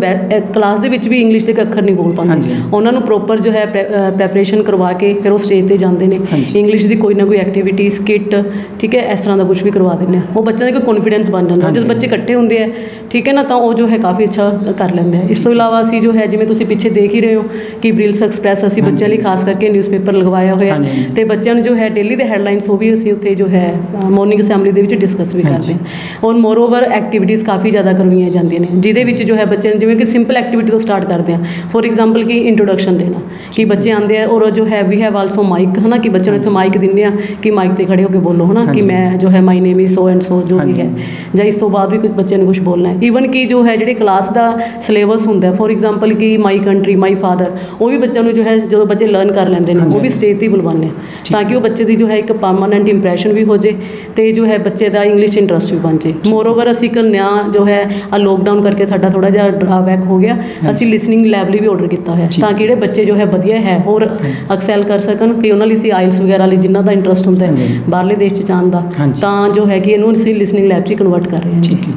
ਕਲਾਸ ਦੇ ਵਿੱਚ ਵੀ ਇੰਗਲਿਸ਼ ਦੇ ਅੱਖਰ ਨਹੀਂ ਬੋਲ ਪਾਉਂਦੇ। ਉਹਨਾਂ ਨੂੰ ਪ੍ਰੋਪਰ ਜੋ ਹੈ ਪ੍ਰੈਪਰੇਸ਼ਨ ਕਰਵਾ ਕੇ ਫਿਰ ਉਹ ਸਟੇਜ ਤੇ ਜਾਂਦੇ ਨੇ। ਇੰਗਲਿਸ਼ ਦੀ ਕੋਈ ਨਾ ਕੋਈ ਐਕਟੀਵਿਟੀ ਸਕਿੱਟ ਠੀਕ ਹੈ ਇਸ ਤਰ੍ਹਾਂ ਦਾ ਕੁਝ ਵੀ ਕਰਵਾ ਦਿੰਦੇ ਆ ਉਹ ਬੱਚਿਆਂ ਦਾ ਇੱਕ ਕੌਨਫੀਡੈਂਸ ਬਣ ਜਾਂਦਾ। ਜਦੋਂ ਬੱਚੇ ਇਕੱਠੇ ਹੁੰਦੇ ਆ ਠੀਕ ਹੈ ਨਾ ਤਾਂ ਉਹ ਜੋ ਹੈ ਕਾਫੀ ਅੱਛਾ ਕਰ ਲੈਂਦੇ ਆ। ਇਸ ਤੋਂ ਇਲਾਵਾ ਅਸੀਂ ਜੋ ਹੈ ਜਿਵੇਂ ਤੁਸੀਂ ਪਿੱਛੇ ਦੇਖ ਹੀ ਰਹੇ ਹੋ ਕਿ ਬ੍ਰਿਲਸ ਐਕਸਪ੍ਰੈਸ ਅਸੀਂ ਬੱਚਿਆਂ ਲਈ ਖਾਸ ਕਰਕੇ ਨਿਊਜ਼ਪੇਪਰ ਲਗਵਾਇਆ ਹੋਇਆ। ਤੇ ਬੱਚਿਆਂ ਨੂੰ ਜੋ ਹੈ ਡੇਲੀ ਦੇ ਹੈਡਲਾਈਨਸ ਉਹ ਵੀ ਅਸੀਂ ਉੱਥੇ ਜੋ ਹੈ ਮਾਰਨਿੰਗ ਅਸੈਂਬਲੀ ਦੇ ਵਿੱਚ ਡਿਸਕਸ ਵੀ ਕਰਦੇ ਹਾਂ। ਔਰ ਮੋਰਓਵਰ ਐਕਟੀਵਿਟੀਜ਼ ਕਾਫੀ ਜ਼ਿਆਦਾ ਕਰਵਾਈਆਂ ਜਾਂਦੀਆਂ ਨੇ ਜਿਹਦੇ ਵਿੱਚ ਜੋ ਹੈ ਬੱਚਿਆਂ ਨੂੰ ਜਿਵੇਂ ਕਿ ਸਿੰਪਲ ਐਕਟੀਵਿਟੀ ਤੋਂ ਸਟਾਰਟ ਕਰਦੇ ਹਾਂ। ਫੋਰ ਐਗਜ਼ਾਮਪਲ ਕਿ ਇੰਟਰੋਡਕਸ਼ਨ ਦੇਣਾ ਕਿ ਬੱਚੇ ਆਉਂਦੇ ਆ ਔਰ ਜੋ ਹੈ ਵੀ ਹੈਵ ਆਲਸੋ ਮਾਈਕ ਹਨਾ ਕਿ ਬੱਚਿਆਂ ਨੂੰ ਇੱਥੇ ਮਾਈਕ ਦਿੰਦੇ ਆ ਕਿ ਮਾਈਕ ਤੇ ਖੜੇ ਹੋ ਕੇ ਬੋਲੋ ਹਨਾ ਕਿ। ਮੈਂ ਜੋ ਹੈ ਮਾਈ name is so and so ਜੋ ਵੀ। ਹੈ। ਜਾਂ ਇਸ ਤੋਂ ਬਾਅਦ ਵੀ ਕੁਝ ਬੱਚਿਆਂ ਨੂੰ ਕੁਝ ਬੋਲਣਾ ਹੈ। ਈਵਨ ਕਿ ਜੋ ਹੈ ਜਿਹੜੇ ਕਲਾਸ ਦਾ ਸਿਲੇਬਸ ਹੁੰਦਾ ਫੋਰ ਐਗਜ਼ਾਮਪਲ ਕਿ ਮਾਈ ਕੰਟਰੀ ਮਾਈ ਫਾਦਰ ਉਹ ਵੀ ਬੱਚਿਆਂ ਨੂੰ ਜੋ ਹੈ ਜਦੋਂ ਬੱਚੇ ਲਰਨ ਕਰ ਲੈਂਦੇ ਨੇ ਉਹ ਵੀ। ਸਟੇਜ ਤੇ ਬੁਲਵਾਉਂਦੇ ਆ। ਤਾਂ ਕਿ ਉਹ ਬੱਚੇ ਦੀ ਜੋ ਹੈ ਇੱਕ ਪਰਮਾਨੈਂਟ ਇੰਪ੍ਰੈਸ਼ਨ ਵੀ ਹੋ ਜੇ ਤੇ ਜੋ ਹੈ ਬੱਚੇ ਦਾ ਇੰਗਲਿਸ਼ ਇੰਟਰਸਟ ਵੀ ਬਣ ਜੇ। ਮੋਰਓਵਰ ਅਸੀਂ ਇੱਕ ਨਿਆ ਜੋ ਹੈ ਆ ਲੋਕਡਾਊਨ ਕਰਕੇ ਸਾਡਾ ਥੋੜਾ ਜਿਹਾ ਡਰਾਬੈਕ ਹੋ ਗਿਆ। ਅਸੀਂ ਲਿਸਨਿੰਗ ਲੈਬ ਲਈ ਵੀ ਆਰਡਰ ਕੀਤਾ ਹੋਇਆ ਤਾਂ ਕਿ ਜਿਹੜੇ ਬੱਚੇ ਜੋ ਹੈ ਵਧੀਆ ਹੈ ਹੋਰ ਐਕਸੈਲ ਕਰ ਸਕਣ ਕਿ ਉਹਨਾਂ ਲਈ ਅਸੀਂ ਆਇਲਸ ਵਗੈਰਾ ਲਈ ਜਿਨ੍ਹਾਂ ਦਾ ਇੰਟਰਸਟ ਹੁੰਦਾ। ਹੈ ਬਾਹਰਲੇ ਦੇਸ਼ 'ਚ ਜਾਣ ਦਾ। ਤਾਂ ਜੋ ਹੈ ਕਿ ਇਹਨੂੰ ਅਸੀਂ ਲਿਸਨਿੰਗ ਲੈਬ 'ਚ ਕਨਵਰਟ ਕਰ ਰਹੇ ਹਾਂ। ਠੀਕ ਹੈ।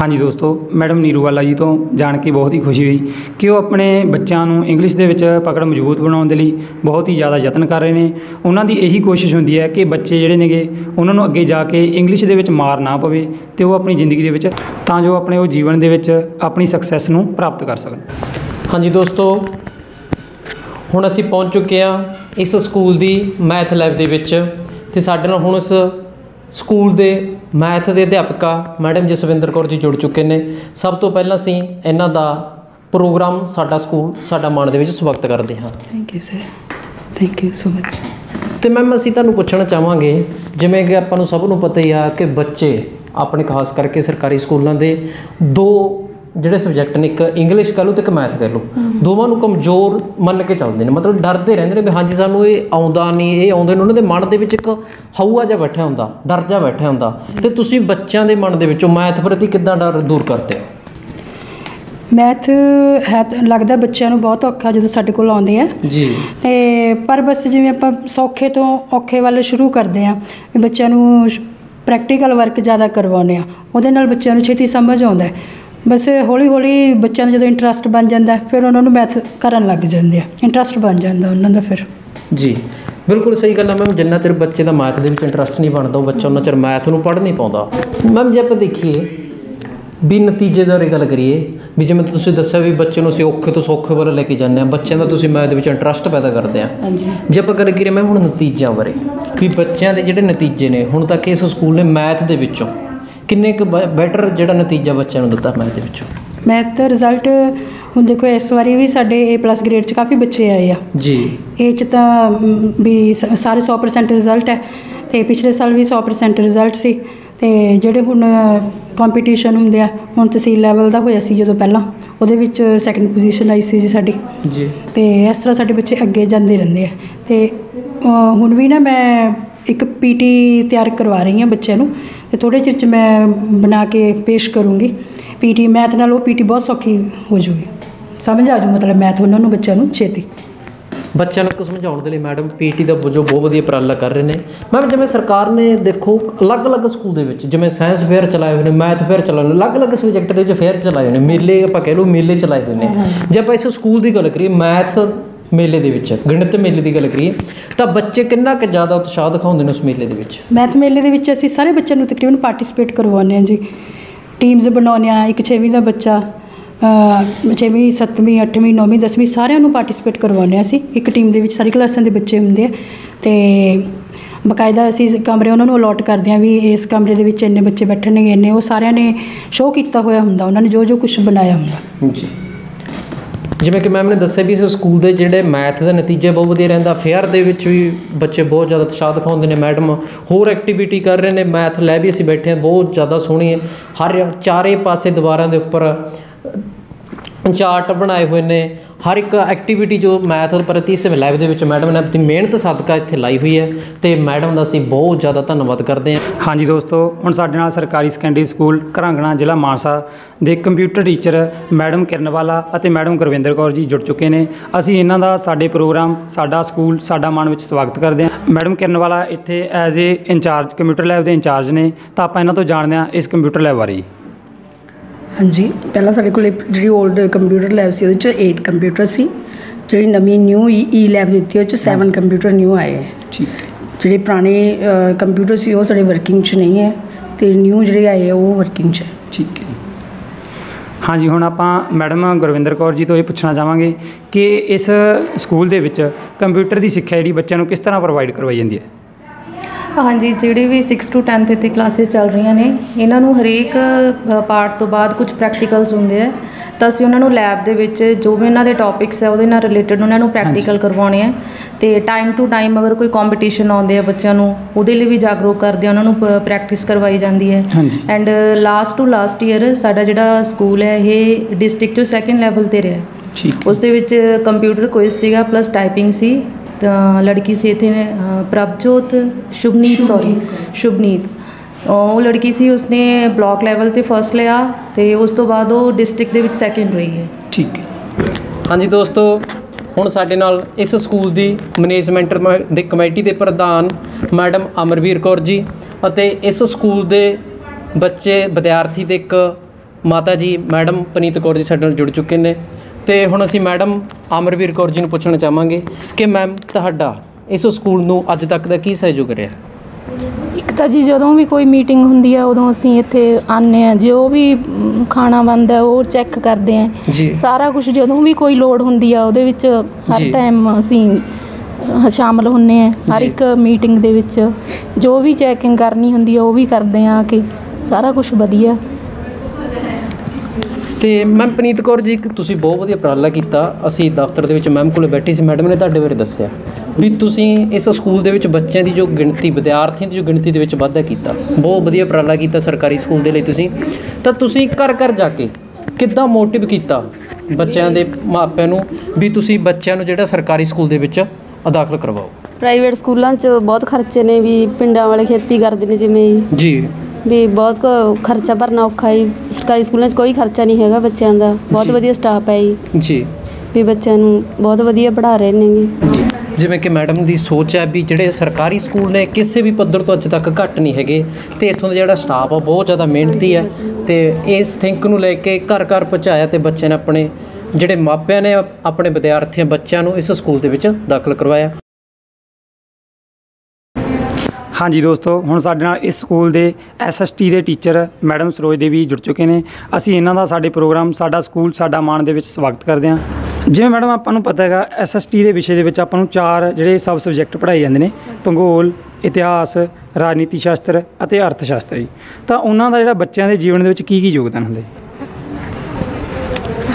ਹਾਂਜੀ ਦੋਸਤੋ ਮੈਡਮ ਨੀਰੂ ਵਾਲਾ ਜੀ ਤੋਂ ਜਾਣ ਕੇ ਬਹੁਤ ਹੀ ਖੁਸ਼ੀ ਹੋਈ ਕਿ ਉਹ ਆਪਣੇ ਬੱਚਿਆਂ ਨੂੰ ਇੰਗਲਿਸ਼ ਦੇ ਵਿੱਚ ਪਕੜ ਮਜ਼ਬੂਤ ਬਣਾਉਣ ਦੇ ਲਈ ਬਹੁਤ ਹੀ ਜ਼ਿਆਦਾ ਯਤਨ ਕਰ ਰਹੇ ਨੇ। ਉਹਨਾਂ ਦੀ ਇਹੀ ਕੋਸ਼ਿਸ਼ ਹੁੰਦੀ ਹੈ ਕਿ ਬੱਚੇ ਜਿਹੜੇ ਨੇਗੇ ਉਹਨਾਂ ਨੂੰ ਅੱਗੇ ਜਾ ਕੇ ਇੰਗਲਿਸ਼ ਦੇ ਵਿੱਚ ਮਾਰ ਨਾ ਪਵੇ ਤੇ ਉਹ ਆਪਣੀ ਜ਼ਿੰਦਗੀ ਦੇ ਵਿੱਚ ਤਾਂ ਜੋ ਆਪਣੇ ਉਹ ਜੀਵਨ ਦੇ ਵਿੱਚ ਆਪਣੀ ਸਕਸੈਸ ਨੂੰ ਪ੍ਰਾਪਤ ਕਰ ਸਕਣ। ਹਾਂਜੀ ਦੋਸਤੋ ਹੁਣ ਅਸੀਂ ਪਹੁੰਚ ਚੁੱਕੇ ਹਾਂ ਇਸ ਸਕੂਲ ਦੀ ਮੈਥ ਲੈਬ ਦੇ ਵਿੱਚ ਤੇ ਸਾਡੇ ਨਾਲ ਹੁਣ ਇਸ ਸਕੂਲ ਦੇ ਮੈਥ ਦੇ ਅਧਿਆਪਕਾ ਮੈਡਮ ਜਸਵਿੰਦਰ ਕੌਰ ਜੀ ਜੁੜ ਚੁੱਕੇ ਨੇ। ਸਭ ਤੋਂ ਪਹਿਲਾਂ ਅਸੀਂ ਇਹਨਾਂ ਦਾ ਪ੍ਰੋਗਰਾਮ ਸਾਡਾ ਸਕੂਲ ਸਾਡਾ ਮਾਣ ਦੇ ਵਿੱਚ ਸਵਾਗਤ ਕਰਦੇ ਹਾਂ। Thank you sir thank you so much ਤੇ ਮੈਮ ਅਸੀਂ ਤੁਹਾਨੂੰ ਪੁੱਛਣਾ ਚਾਹਾਂਗੇ ਜਿਵੇਂ ਕਿ ਆਪਾਂ ਨੂੰ ਸਭ ਨੂੰ ਪਤਾ ਹੀ ਆ ਕਿ ਬੱਚੇ ਆਪਣੇ ਖਾਸ ਕਰਕੇ ਸਰਕਾਰੀ ਸਕੂਲਾਂ ਦੇ ਦੋ ਜਿਹੜੇ ਸਬਜੈਕਟ ਨੇ ਇੱਕ ਇੰਗਲਿਸ਼ ਕਹ ਲਓ ਤੇ ਇੱਕ ਮੈਥ ਕਹ ਲਓ ਦੋਵਾਂ ਨੂੰ ਕਮਜ਼ੋਰ ਮੰਨ ਕੇ ਚੱਲਦੇ ਨੇ ਮਤਲਬ ਡਰਦੇ ਰਹਿੰਦੇ ਨੇ ਵੀ ਹਾਂਜੀ ਸਾਨੂੰ ਇਹ ਆਉਂਦਾ ਨਹੀਂ ਇਹ ਆਉਂਦੇ ਨੇ ਉਹਨਾਂ ਦੇ ਮਨ ਦੇ ਵਿੱਚ ਇੱਕ ਹਊਆ ਜਿਹਾ ਬੈਠਿਆ ਹੁੰਦਾ ਡਰ ਜਿਹਾ ਬੈਠਿਆ ਹੁੰਦਾ। ਤੇ ਤੁਸੀਂ ਬੱਚਿਆਂ ਦੇ ਮਨ ਦੇ ਵਿੱਚੋਂ ਮੈਥ ਪ੍ਰਤੀ ਕਿੱਦਾਂ ਡਰ ਦੂਰ ਕਰਦੇ ਹੋ? ਮੈਥ ਹੈ ਲੱਗਦਾ ਬੱਚਿਆਂ ਨੂੰ ਬਹੁਤ ਔਖਾ ਜਦੋਂ ਸਾਡੇ ਕੋਲ ਆਉਂਦੇ ਆ। ਜੀ। ਤੇ ਪਰ ਬਸ ਜਿਵੇਂ ਆਪਾਂ ਸੌਖੇ ਤੋਂ ਔਖੇ ਵੱਲ ਸ਼ੁਰੂ ਕਰਦੇ ਆ ਬੱਚਿਆਂ ਨੂੰ ਪ੍ਰੈਕਟੀਕਲ ਵਰਕ ਜ਼ਿਆਦਾ ਕਰਵਾਉਂਦੇ ਆ ਉਹਦੇ ਨਾਲ ਬੱਚਿਆਂ ਨੂੰ ਛੇਤੀ ਸਮਝ ਆਉਂਦਾ ਹੈ। ਬਸ ਹੌਲੀ ਹੌਲੀ ਬੱਚਿਆਂ ਦਾ ਜਦੋਂ ਇੰਟਰਸਟ ਬਣ ਜਾਂਦਾ ਹੈ, ਫਿਰ ਉਹਨਾਂ ਨੂੰ ਮੈਥ ਕਰਨ ਲੱਗ ਜਾਂਦੇ ਆ। ਇੰਟਰਸਟ ਬਣ ਜਾਂਦਾ ਉਹਨਾਂ ਦਾ ਫਿਰ। ਜੀ ਬਿਲਕੁਲ ਸਹੀ ਗੱਲ ਹੈ ਮੈਮ ਜਿੰਨਾ ਚਿਰ ਬੱਚੇ ਦਾ ਮੈਥ ਦੇ ਵਿੱਚ ਇੰਟਰਸਟ ਨਹੀਂ ਬਣਦਾ ਉਹ ਬੱਚਾ ਉਹਨਾਂ ਚਿਰ ਮੈਥ ਨੂੰ ਪੜ੍ਹ ਨਹੀਂ ਪਾਉਂਦਾ। ਮੈਮ ਜੇ ਆਪਾਂ ਦੇਖੀਏ ਵੀ ਨਤੀਜੇਦਾਰੀ ਗੱਲ ਕਰੀਏ ਵੀ ਜਿਵੇਂ ਤੁਸੀਂ ਦੱਸਿਆ ਵੀ ਬੱਚੇ ਨੂੰ ਅਸੀਂ ਔਖੇ ਤੋਂ ਸੌਖੇ ਵੱਲ ਲੈ ਕੇ ਜਾਂਦੇ ਆ ਬੱਚਿਆਂ ਦਾ ਤੁਸੀਂ ਮੈਥ ਦੇ ਵਿੱਚ ਇੰਟਰਸਟ ਪੈਦਾ ਕਰਦੇ ਆ। ਹਾਂਜੀ। ਜੇ ਆਪਾਂ ਗੱਲ ਕਰੀਏ ਮੈਂ ਹੁਣ ਨਤੀਜਿਆਂ ਬਾਰੇ ਵੀ ਬੱਚਿਆਂ ਦੇ ਜਿਹੜੇ ਨਤੀਜੇ ਨੇ ਹੁਣ ਤੱਕ ਇਸ ਸਕੂਲ ਨੇ ਮੈਥ ਦੇ ਵਿੱਚੋਂ ਕਿੰਨੇ ਕੁ ਬੈਟਰ ਜਿਹੜਾ ਨਤੀਜਾ ਬੱਚਿਆਂ ਨੂੰ ਦਿੱਤਾ ਮੈਥ ਦੇ ਵਿੱਚੋਂ? ਮੈਥ ਦਾ ਰਿਜ਼ਲਟ ਹੁਣ ਦੇਖੋ ਇਸ ਵਾਰੀ ਵੀ ਸਾਡੇ A+ ਗ੍ਰੇਡ 'ਚ ਕਾਫੀ ਬੱਚੇ ਆਏ ਆ। ਜੀ। ਇਹ 'ਚ ਤਾਂ ਵੀ ਸਾਰੇ 100% ਰਿਜ਼ਲਟ ਹੈ ਤੇ ਪਿਛਲੇ ਸਾਲ ਵੀ 100% ਰਿਜ਼ਲਟ ਸੀ ਤੇ ਜਿਹੜੇ ਹੁਣ ਕੰਪੀਟੀਸ਼ਨ ਹੁੰਦੇ ਆ ਹੁਣ ਤਹਿਸੀਲ ਲੈਵਲ ਦਾ ਹੋਇਆ ਸੀ ਜਦੋਂ ਪਹਿਲਾਂ ਉਹਦੇ ਵਿੱਚ ਸੈਕੰਡ ਪੋਜੀਸ਼ਨ ਆਈ ਸੀ ਜੀ ਸਾਡੀ। ਜੀ। ਤੇ ਇਸ ਤਰ੍ਹਾਂ ਸਾਡੇ ਬੱਚੇ ਅੱਗੇ ਜਾਂਦੇ ਰਹਿੰਦੇ ਆ। ਤੇ ਹੁਣ ਵੀ ਨਾ ਮੈਂ ਇੱਕ ਪੀਟੀ ਤਿਆਰ ਕਰਵਾ ਰਹੀ ਹਾਂ ਬੱਚਿਆਂ ਨੂੰ। ਤੇ ਥੋੜੇ ਚਿਰ ਚ ਮੈਂ ਬਣਾ ਕੇ ਪੇਸ਼ ਕਰੂੰਗੀ। ਪੀਟੀ ਮੈਥ ਨਾਲ ਉਹ ਪੀਟੀ ਬਹੁਤ ਸੌਖੀ ਹੋ ਜੂਗੀ। ਸਮਝ ਆ ਜੂ ਮਤਲਬ ਮੈਥ ਉਹਨਾਂ ਨੂੰ ਬੱਚਿਆਂ ਨੂੰ ਛੇਤੀ। ਬੱਚਿਆਂ ਨੂੰ ਸਮਝਾਉਣ ਦੇ ਲਈ ਮੈਡਮ ਪੀਟੀ ਦਾ ਜੋ ਬਹੁਤ ਵਧੀਆ ਉਪਰਾਲਾ ਕਰ ਰਹੇ ਨੇ। ਮੈਮ ਜਿਵੇਂ ਸਰਕਾਰ ਨੇ ਦੇਖੋ ਅਲੱਗ-ਅਲੱਗ ਸਕੂਲ ਦੇ ਵਿੱਚ ਜਿਵੇਂ ਸਾਇੰਸ ਫੇਅਰ ਚਲਾਏ ਹੋਏ ਨੇ ਮੈਥ ਫੇਅਰ ਚਲਾਏ ਹੋਏ ਨੇ ਅਲੱਗ-ਅਲੱਗ ਸਬਜੈਕਟ ਦੇ ਵਿੱਚ ਫੇਅਰ ਚਲਾਏ ਹੋਏ ਨੇ। ਮੇਲੇ ਆਪਾਂ ਕਹਿ ਲਓ ਮੇਲੇ ਚਲਾਏ ਹੋਏ ਨੇ। ਜੇ ਆਪਾਂ ਇਸ ਸਕੂਲ ਦੀ ਗੱਲ ਕਰੀਏ ਮੈਥ ਮੇਲੇ ਦੇ ਵਿੱਚ ਗਣਿਤ ਮੇਲੇ ਦੀ ਗੱਲ ਕਰੀਏ ਤਾਂ ਬੱਚੇ ਕਿੰਨਾ ਕੁ ਜ਼ਿਆਦਾ ਉਤਸ਼ਾਹ ਦਿਖਾਉਂਦੇ ਨੇ ਉਸ ਮੇਲੇ ਦੇ ਵਿੱਚ? ਮੈਥ ਮੇਲੇ ਦੇ ਵਿੱਚ ਅਸੀਂ ਸਾਰੇ ਬੱਚਿਆਂ ਨੂੰ ਤਕਰੀਬਨ ਪਾਰਟਿਸਿਪੇਟ ਕਰਵਾਉਂਦੇ ਹਾਂ ਜੀ। ਟੀਮਸ ਬਣਾਉਂਦੇ ਹਾਂ ਇੱਕ 6ਵੀਂ ਦਾ ਬੱਚਾ ਅ, ਛੇਵੀਂ ਸੱਤਵੀਂ ਅੱਠਵੀਂ ਨੌਵੀਂ ਦਸਵੀਂ ਸਾਰਿਆਂ ਨੂੰ ਪਾਰਟਿਸਿਪੇਟ ਕਰਵਾਉਂਦੇ ਹਾਂ ਅਸੀਂ। ਇੱਕ ਟੀਮ ਦੇ ਵਿੱਚ ਸਾਰੀ ਕਲਾਸਾਂ ਦੇ ਬੱਚੇ ਹੁੰਦੇ ਆ। ਤੇ ਬਕਾਇਦਾ ਅਸੀਂ ਕਮਰੇ ਉਹਨਾਂ ਨੂੰ ਅਲੋਟ ਕਰਦੇ ਹਾਂ ਵੀ ਇਸ ਕਮਰੇ ਦੇ ਵਿੱਚ ਇੰਨੇ ਬੱਚੇ ਬੈਠਣਗੇ ਇੰਨੇ ਉਹ ਸਾਰਿਆਂ ਨੇ ਸ਼ੋਅ ਕੀਤਾ ਹੋਇਆ ਹੁੰਦਾ ਉਹਨਾਂ ਨੇ ਜੋ ਜੋ ਕੁਝ ਬਣਾਇਆ ਹੁੰਦਾ। ਜੀ। ਜਿਵੇਂ ਕਿ ਮੈਮ ਨੇ ਦੱਸਿਆ ਵੀ ਇਸ ਸਕੂਲ ਦੇ ਜਿਹੜੇ ਮੈਥ ਦਾ ਨਤੀਜੇ ਬਹੁਤ ਵਧੀਆ ਰਹਿੰਦਾ ਫੇਅਰ ਦੇ ਵਿੱਚ ਵੀ ਬੱਚੇ ਬਹੁਤ ਜ਼ਿਆਦਾ ਉਤਸ਼ਾਹ ਦਿਖਾਉਂਦੇ ਨੇ ਮੈਡਮ ਹੋਰ ਐਕਟੀਵਿਟੀ ਕਰ ਰਹੇ ਨੇ ਮੈਥ ਲੈ ਵੀ ਅਸੀਂ ਬੈਠੇ ਹਾਂ ਬਹੁਤ ਜ਼ਿਆਦਾ ਸੋਹਣੀ ਹੈ। ਹਰ ਚਾਰੇ ਪਾਸੇ ਦੀਵਾਰਾਂ ਦੇ ਉੱਪਰ ਚਾਰਟ ਬਣਾਏ ਹੋਏ ਨੇ। ਹਰ ਇੱਕ ਐਕਟੀਵਿਟੀ ਜੋ ਮੈਥ ਪ੍ਰਤੀ ਇਸ ਲੈਬ ਦੇ ਵਿੱਚ ਮੈਡਮ ਨੇ ਆਪਣੀ ਮਿਹਨਤ ਸਦਕਾ ਇੱਥੇ ਲਾਈ ਹੋਈ ਹੈ ਤੇ ਮੈਡਮ ਦਾ ਅਸੀਂ ਬਹੁਤ ਜ਼ਿਆਦਾ ਧੰਨਵਾਦ ਕਰਦੇ ਹਾਂ। ਹਾਂਜੀ ਦੋਸਤੋ, ਹੁਣ ਸਾਡੇ ਨਾਲ ਸਰਕਾਰੀ ਸੈਕੰਡਰੀ ਸਕੂਲ ਘਰਾਂਗਣਾ ਜ਼ਿਲ੍ਹਾ ਮਾਨਸਾ ਦੇ ਕੰਪਿਊਟਰ ਟੀਚਰ ਮੈਡਮ ਕਿਰਨਵਾਲਾ ਅਤੇ ਮੈਡਮ ਗੁਰਵਿੰਦਰ ਕੌਰ ਜੀ ਜੁੜ ਚੁੱਕੇ ਨੇ। ਅਸੀਂ ਇਹਨਾਂ ਦਾ ਸਾਡੇ ਪ੍ਰੋਗਰਾਮ ਸਾਡਾ ਸਕੂਲ ਸਾਡਾ ਮਨ ਵਿੱਚ ਸਵਾਗਤ ਕਰਦੇ ਹਾਂ। ਮੈਡਮ ਕਿਰਨਵਾਲਾ ਇੱਥੇ as a incharge computer lab ਦੇ ਇੰਚਾਰਜ ਨੇ। ਤਾਂ ਆਪਾਂ ਇਹਨਾਂ ਤੋਂ ਜਾਣਦੇ ਹਾਂ ਇਸ ਕੰਪਿਊਟਰ ਲੈਬ ਬਾਰੇ। ਹਾਂਜੀ ਪਹਿਲਾਂ ਸਾਡੇ ਕੋਲ ਜਿਹੜੀ 올ਡ ਕੰਪਿਊਟਰ ਲੈਬ ਸੀ ਉਹਦੇ ਚ 8 ਕੰਪਿਊਟਰ ਸੀ। ਜਿਹੜੀ ਨਵੀਂ ਨਿਊ ਈ ਲੈਬ ਦਿੱਤੀ ਉਹ ਚ 7 ਕੰਪਿਊਟਰ ਨਿਊ ਆਏ। ਹੈ ਠੀਕ। ਜਿਹੜੇ ਪੁਰਾਣੇ ਕੰਪਿਊਟਰ ਸੀ ਉਹ ਸਾਡੇ ਵਰਕਿੰਗ ਚ ਨਹੀਂ ਹੈ ਤੇ ਨਿਊ ਜਿਹੜੇ ਆਏ ਉਹ ਵਰਕਿੰਗ ਚ ਹੈ। ਠੀਕ ਹੈ। ਹਾਂਜੀ ਹੁਣ ਆਪਾਂ ਮੈਡਮ ਗੁਰਵਿੰਦਰ ਕੌਰ ਜੀ ਤੋਂ ਇਹ ਪੁੱਛਣਾ ਚਾਹਾਂਗੇ ਕਿ ਇਸ ਸਕੂਲ ਦੇ ਵਿੱਚ ਕੰਪਿਊਟਰ ਦੀ ਸਿੱਖਿਆ ਜਿਹੜੀ ਬੱਚਿਆਂ ਨੂੰ ਕਿਸ ਤਰ੍ਹਾਂ ਪ੍ਰੋਵਾਈਡ ਕਰਵਾਈ ਜਾਂਦੀ ਹੈ? ਹਾਂਜੀ ਜਿਹੜੀ ਵੀ 6 ਟੂ 10th ਇੱਥੇ ਕਲਾਸਿਸ ਚੱਲ ਰਹੀਆਂ ਨੇ ਇਹਨਾਂ ਨੂੰ ਹਰੇਕ ਪਾਰਟ ਤੋਂ ਬਾਅਦ ਕੁਝ ਪ੍ਰੈਕਟੀਕਲਸ ਹੁੰਦੇ ਆ। ਤਾਂ ਅਸੀਂ ਉਹਨਾਂ ਨੂੰ ਲੈਬ ਦੇ ਵਿੱਚ ਜੋ ਵੀ ਇਹਨਾਂ ਦੇ ਟੌਪਿਕਸ ਹੈ ਉਹਦੇ ਨਾਲ ਰਿਲੇਟਡ ਉਹਨਾਂ ਨੂੰ ਪ੍ਰੈਕਟੀਕਲ ਕਰਵਾਉਣੇ ਆ। ਤੇ ਟਾਈਮ ਟੂ ਟਾਈਮ ਅਗਰ ਕੋਈ ਕੰਪੀਟੀਸ਼ਨ ਆਉਂਦੇ ਆ ਬੱਚਿਆਂ ਨੂੰ ਉਹਦੇ ਲਈ ਵੀ ਜਾਗਰੂਕ ਕਰਦੇ ਆ ਉਹਨਾਂ ਨੂੰ ਪ੍ਰੈਕਟਿਸ ਕਰਵਾਈ ਜਾਂਦੀ ਹੈ। And last to last year ਸਾਡਾ ਜਿਹੜਾ ਸਕੂਲ ਹੈ ਇਹ ਡਿਸਟ੍ਰਿਕਟ ਤੋਂ ਸੈਕੰਡ ਲੈਵਲ ਤੇ ਰਿਹਾ। ਠੀਕ ਉਸ ਦੇ ਵਿੱਚ ਕੰਪਿਊਟਰ ਕੁਇਜ਼ ਸੀਗਾ ਪਲੱਸ ਟਾਈਪਿੰਗ ਸੀ। ਤਾਂ ਲੜਕੀ ਸੀ ਇੱਥੇ ਅ, ਪ੍ਰਭਜੋਤ ਸ਼ੁਭਨੀਤ ਸੌਰੀ ਸ਼ੁਭਨੀਤ ਉਹ ਲੜਕੀ ਸੀ ਉਸਨੇ ਬਲਾਕ ਲੈਵਲ ਤੇ ਫਰਸਟ ਲਿਆ ਤੇ ਉਸ ਤੋਂ ਬਾਅਦ ਉਹ ਡਿਸਟ੍ਰਿਕਟ ਦੇ ਵਿੱਚ ਸੈਕੰਡ ਰਹੀ ਹੈ। ਠੀਕ ਹੈ। ਹਾਂਜੀ ਦੋਸਤੋ ਹੁਣ ਸਾਡੇ ਨਾਲ ਇਸ ਸਕੂਲ ਦੀ ਮੈਨੇਜਮੈਂਟ ਦੇ ਕਮੇਟੀ ਦੇ ਪ੍ਰਧਾਨ ਮੈਡਮ ਅਮਰਵੀਰ ਕੌਰ ਜੀ ਅਤੇ ਇਸ ਸਕੂਲ ਦੇ ਬੱਚੇ ਵਿਦਿਆਰਥੀ ਦੇ ਇੱਕ ਮਾਤਾ ਜੀ ਮੈਡਮ ਪਨੀਤ ਕੌਰ ਜੀ ਸਾਡੇ ਨਾਲ ਜੁੜ ਚੁੱਕੇ ਨੇ। ਤੇ ਹੁਣ ਅਸੀਂ ਮੈਡਮ ਅਮਰਵੀਰ ਕੌਰ ਜੀ ਨੂੰ ਪੁੱਛਣਾ ਚਾਹਾਂਗੇ ਕਿ ਮੈਮ ਤੁਹਾਡਾ ਇਸ ਸਕੂਲ ਨੂੰ ਅੱਜ ਤੱਕ ਦਾ ਕੀ ਸਹਿਯੋਗ ਰਿਹਾ? ਇੱਕ ਤਾਂ ਜੀ ਜਦੋਂ ਵੀ ਕੋਈ ਮੀਟਿੰਗ ਹੁੰਦੀ ਹੈ ਉਦੋਂ ਅਸੀਂ ਇੱਥੇ ਆਉਂਦੇ ਆ। ਜੋ ਵੀ ਖਾਣਾ ਬਣਦਾ ਉਹ ਚੈੱਕ ਕਰਦੇ ਆ। ਸਾਰਾ ਕੁਝ ਜਦੋਂ ਵੀ ਕੋਈ ਲੋੜ ਹੁੰਦੀ ਆ ਉਹਦੇ ਵਿੱਚ ਹਰ। ਟਾਈਮ ਅਸੀਂ ਸ਼ਾਮਲ ਹੁੰਨੇ ਆ। ਹਰ। ਇੱਕ ਮੀਟਿੰਗ ਦੇ ਵਿੱਚ ਜੋ ਵੀ ਚੈਕਿੰਗ ਕਰਨੀ ਹੁੰਦੀ ਆ ਉਹ ਵੀ ਕਰਦੇ ਆ ਕਿ। ਸਾਰਾ ਕੁਝ ਵਧੀਆ। ਤੇ ਮੈਮ ਪਨੀਤ ਕੌਰ ਜੀ ਤੁਸੀਂ ਬਹੁਤ ਵਧੀਆ ਉਪਰਾਲਾ ਕੀਤਾ। ਅਸੀਂ ਦਫ਼ਤਰ ਦੇ ਵਿੱਚ ਮੈਮ ਕੋਲੇ ਬੈਠੀ ਸੀ ਮੈਡਮ ਨੇ ਤੁਹਾਡੇ ਬਾਰੇ ਦੱਸਿਆ ਵੀ ਤੁਸੀਂ ਇਸ ਸਕੂਲ ਦੇ ਵਿੱਚ ਬੱਚਿਆਂ ਦੀ ਜੋ ਗਿਣਤੀ ਵਿਦਿਆਰਥੀਆਂ ਦੀ ਜੋ ਗਿਣਤੀ ਦੇ ਵਿੱਚ ਵਾਧਾ ਕੀਤਾ। ਬਹੁਤ ਵਧੀਆ ਉਪਰਾਲਾ ਕੀਤਾ ਸਰਕਾਰੀ ਸਕੂਲ ਦੇ ਲਈ ਤੁਸੀਂ। ਤਾਂ ਤੁਸੀਂ ਘਰ ਘਰ ਜਾ ਕੇ ਕਿੱਦਾਂ ਮੋਟਿਵ ਕੀਤਾ ਬੱਚਿਆਂ ਦੇ ਮਾਪਿਆਂ ਨੂੰ ਵੀ ਤੁਸੀਂ ਬੱਚਿਆਂ ਨੂੰ ਜਿਹੜਾ ਸਰਕਾਰੀ ਸਕੂਲ ਦੇ ਵਿੱਚ ਦਾਖਲ ਕਰਵਾਓ? ਪ੍ਰਾਈਵੇਟ ਸਕੂਲਾਂ 'ਚ ਬਹੁਤ ਖਰਚੇ ਨੇ ਵੀ ਪਿੰਡਾਂ ਵਾਲੇ ਖੇਤੀ ਕਰਦੇ ਨੇ ਜਿਵੇਂ ਜੀ। ਵੀ ਬਹੁਤ ਖਰਚਾ ਭਰਨਾ ਔਖਾ ਹੈ ਸਰਕਾਰੀ ਸਕੂਲਾਂ 'ਚ ਕੋਈ ਖਰਚਾ ਨਹੀਂ ਹੈਗਾ ਬੱਚਿਆਂ ਦਾ। ਬਹੁਤ ਜੀ। ਵਧੀਆ ਸਟਾਫ ਹੈ ਜੀ। ਜੀ। ਵੀ ਬੱਚਿਆਂ ਨੂੰ ਬਹੁਤ ਵਧੀਆ ਪੜ੍ਹਾ ਰਹੇ ਨੇਗੇ ਜਿਵੇਂ ਕਿ ਮੈਡਮ ਦੀ ਸੋਚ ਹੈ ਵੀ ਜਿਹੜੇ ਸਰਕਾਰੀ ਸਕੂਲ ਨੇ ਕਿਸੇ ਵੀ ਪੱਧਰ ਤੋਂ ਅੱਜ ਤੱਕ ਘੱਟ ਨਹੀਂ ਹੈਗੇ। ਤੇ ਇੱਥੋਂ ਦਾ ਜਿਹੜਾ ਸਟਾਫ ਆ ਬਹੁਤ ਜ਼ਿਆਦਾ ਮਿਹਨਤੀ ਹੈ। ਤੇ ਇਸ ਥਿੰਕ ਨੂੰ ਲੈ ਕੇ ਘਰ ਘਰ ਪਹੁੰਚਾਇਆ ਤੇ ਬੱਚਿਆਂ ਨੇ ਆਪਣੇ ਜਿਹੜੇ ਮਾਪਿਆਂ ਨੇ ਆਪਣੇ ਵਿਦਿਆਰਥੀਆਂ ਬੱਚਿਆਂ ਨੂੰ ਇਸ ਸਕੂਲ ਦੇ ਵਿੱਚ ਦਾਖਲ ਕਰਵਾਇਆ। ਹਾਂਜੀ ਦੋਸਤੋ, ਹੁਣ ਸਾਡੇ ਨਾਲ ਇਸ ਸਕੂਲ ਦੇ ਐਸਐਸਟੀ ਦੇ ਟੀਚਰ ਮੈਡਮ ਸਰੋਜ ਦੇਵੀ ਜੁੜ ਚੁੱਕੇ ਨੇ। ਅਸੀਂ ਇਹਨਾਂ ਦਾ ਸਾਡੇ ਪ੍ਰੋਗਰਾਮ, ਸਾਡਾ ਸਕੂਲ, ਸਾਡਾ ਮਾਣ ਦੇ ਵਿੱਚ ਸਵਾਗਤ ਕਰਦੇ ਹਾਂ। ਜਿਵੇਂ ਮੈਡਮ ਆਪਾਂ ਨੂੰ ਪਤਾ ਹੈਗਾ ਐਸਐਸਟੀ ਦੇ ਵਿਸ਼ੇ ਦੇ ਵਿੱਚ ਆਪਾਂ ਨੂੰ ਚਾਰ ਜਿਹੜੇ ਸਬ ਸਬਜੈਕਟ ਪੜ੍ਹਾਏ ਜਾਂਦੇ ਨੇ, ਭੂਗੋਲ, ਇਤਿਹਾਸ, ਰਾਜਨੀਤੀ ਸ਼ਾਸਤਰ ਅਤੇ ਅਰਥ ਸ਼ਾਸਤਰ ਜੀ ਤਾਂ ਉਹਨਾਂ ਦਾ ਜਿਹੜਾ ਬੱਚਿਆਂ ਦੇ ਜੀਵਨ ਦੇ ਵਿੱਚ ਕੀ ਕੀ ਯੋਗਦਾਨ ਹੁੰਦਾ?